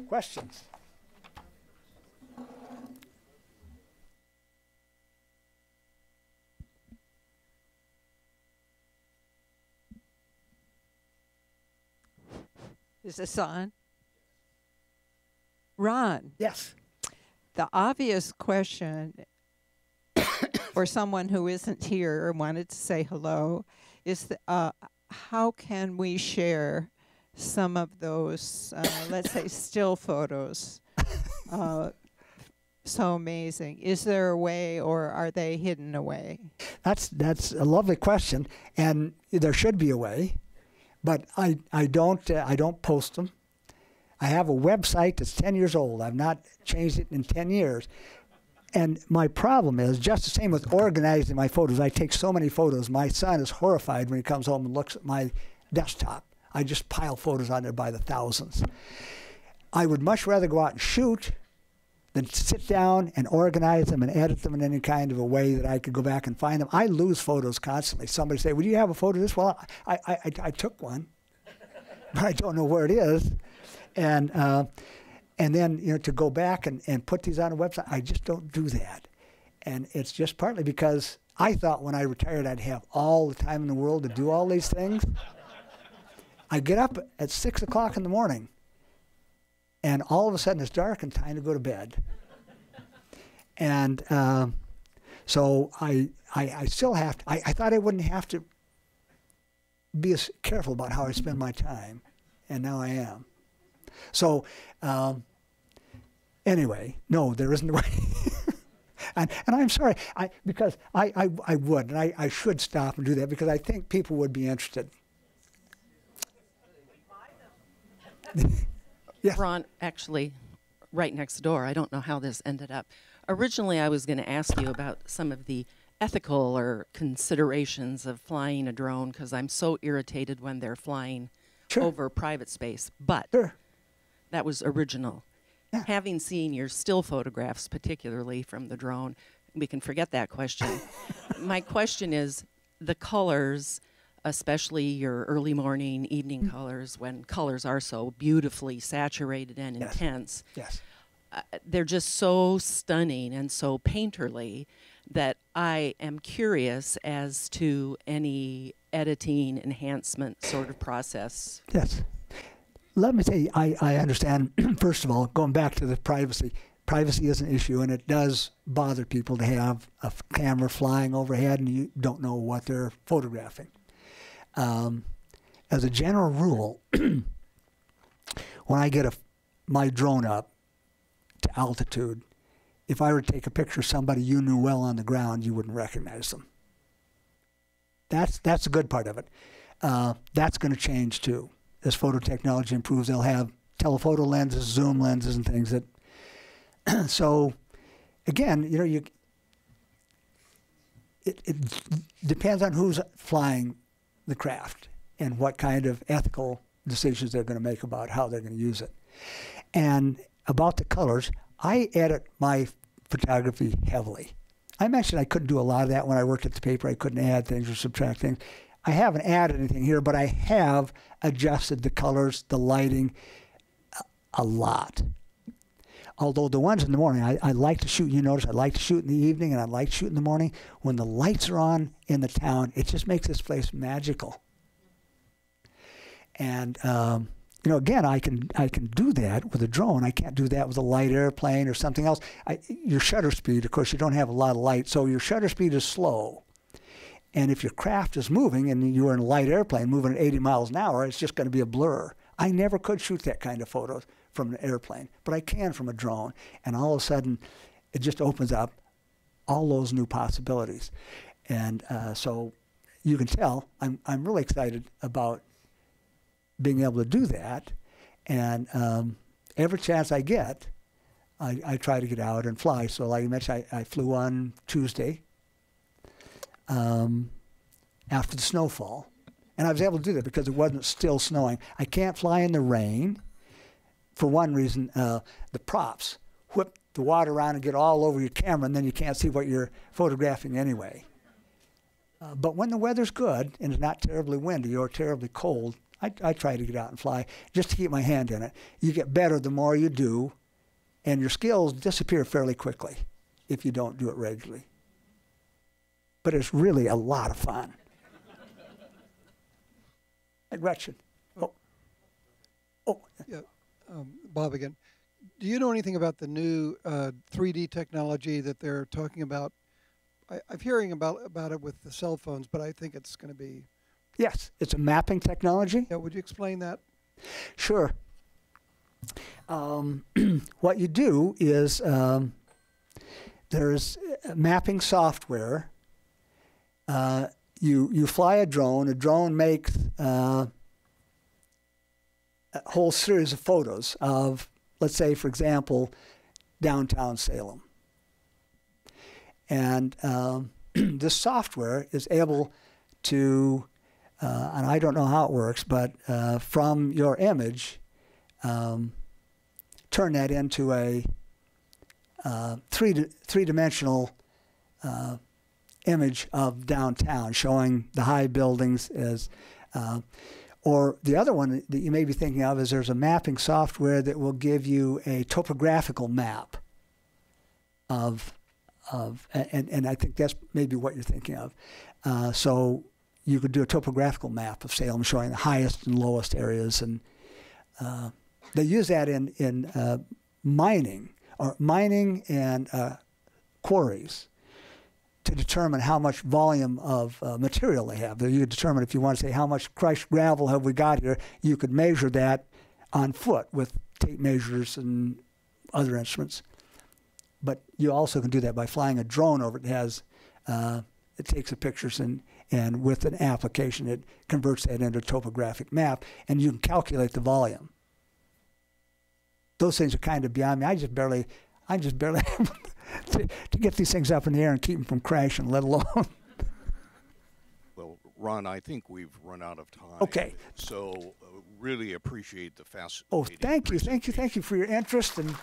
Questions? Is this on? Ron. Yes. The obvious question for someone who isn't here and wanted to say hello is the, uh, how can we share some of those, uh, let's say, still photos? Uh, so amazing. Is there a way, or are they hidden away? That's that's a lovely question, and there should be a way but I, I don't uh, I don't post them. I have a website that's 10 years old. I've not changed it in 10 years. And my problem is just the same with organizing my photos. I take so many photos. My son is horrified when he comes home and looks at my desktop. I just pile photos on there by the thousands. I would much rather go out and shoot than sit down and organize them and edit them in any kind of a way that I could go back and find them. I lose photos constantly. Somebody say, "Would you have a photo of this?" Well, I, I, I, I took one, but I don't know where it is, and uh, and then you know to go back and, and put these on a website, I just don't do that, and it's just partly because I thought when I retired I'd have all the time in the world to do all these things. I get up at six o'clock in the morning and all of a sudden it's dark and time to go to bed. and uh, so I, I, I, still have to, I, I thought I wouldn't have to be as careful about how I spend my time, and now I am. So, um, anyway, no, there isn't a way. and, and I'm sorry, I, because I, I, I would, and I, I should stop and do that because I think people would be interested. Yes. Ron, actually, right next door. I don't know how this ended up. Originally, I was going to ask you about some of the ethical or considerations of flying a drone because I'm so irritated when they're flying sure. over private space. But sure. that was original. Yeah. Having seen your still photographs, particularly from the drone, we can forget that question. My question is the colors especially your early morning, evening mm. colors, when colors are so beautifully saturated and yes. intense. Yes. Uh, they're just so stunning and so painterly that I am curious as to any editing enhancement sort of process. Yes. Let me say, I, I understand, first of all, going back to the privacy, privacy is an issue and it does bother people to have a camera flying overhead and you don't know what they're photographing. Um, as a general rule, when I get a, my drone up to altitude, if I were to take a picture of somebody you knew well on the ground, you wouldn't recognize them. That's that's the good part of it. Uh, that's going to change too as photo technology improves. They'll have telephoto lenses, zoom lenses, and things that. so, again, you know, you. It, it depends on who's flying the craft and what kind of ethical decisions they're going to make about how they're going to use it. And about the colors, I edit my photography heavily. I mentioned I couldn't do a lot of that when I worked at the paper. I couldn't add things or subtract things. I haven't added anything here, but I have adjusted the colors, the lighting a lot. Although the ones in the morning, I, I like to shoot. You notice I like to shoot in the evening and I like to shoot in the morning. When the lights are on in the town, it just makes this place magical. And um, you know, again, I can I can do that with a drone. I can't do that with a light airplane or something else. I, your shutter speed, of course, you don't have a lot of light, so your shutter speed is slow. And if your craft is moving and you're in a light airplane moving at 80 miles an hour, it's just going to be a blur. I never could shoot that kind of photos from an airplane, but I can from a drone. And all of a sudden, it just opens up all those new possibilities. And uh, so you can tell I'm, I'm really excited about being able to do that. And um, every chance I get, I, I, try to get out and fly. So, like you mentioned, I, I flew on Tuesday um, after the snowfall. And I was able to do that because it wasn't still snowing. I can't fly in the rain. For one reason, uh, the props whip the water around and get all over your camera, and then you can't see what you're photographing anyway. Uh, but when the weather's good and it's not terribly windy or terribly cold, I, I try to get out and fly just to keep my hand in it. You get better the more you do, and your skills disappear fairly quickly if you don't do it regularly. But it's really a lot of fun. Gretchen. Oh. Oh. Yeah, um, Bob again. Do you know anything about the new uh, 3D technology that they're talking about? I, I'm hearing about about it with the cell phones, but I think it's going to be Yes, it's a mapping technology. Yeah, would you explain that? Sure. Um, what you do is um, there's mapping software. Uh, you you fly a drone. A drone makes uh, whole series of photos of, let's say, for example, downtown Salem. And um, this software is able to uh, and I don't know how it works, but uh, from your image, um, turn that into a uh, three three dimensional uh, image of downtown, showing the high buildings as. Or the other one that you may be thinking of is there's a mapping software that will give you a topographical map of of and, and I think that's maybe what you're thinking of. Uh, so you could do a topographical map of Salem showing the highest and lowest areas, and uh, they use that in in uh, mining or mining and uh, quarries to determine how much volume of uh, material they have. You determine if you want to say how much crushed gravel have we got here. You could measure that on foot with tape measures and other instruments. But you also can do that by flying a drone over it. It has uh, it takes the pictures and and with an application, it converts that into a topographic map, and you can calculate the volume. Those things are kind of beyond me. I just barely, I just barely to, to get these things up in the air and keep them from crashing, let alone. well, Ron, I think we've run out of time. Okay. So uh, really appreciate the fast. Oh, thank you, thank you, thank you for your interest and.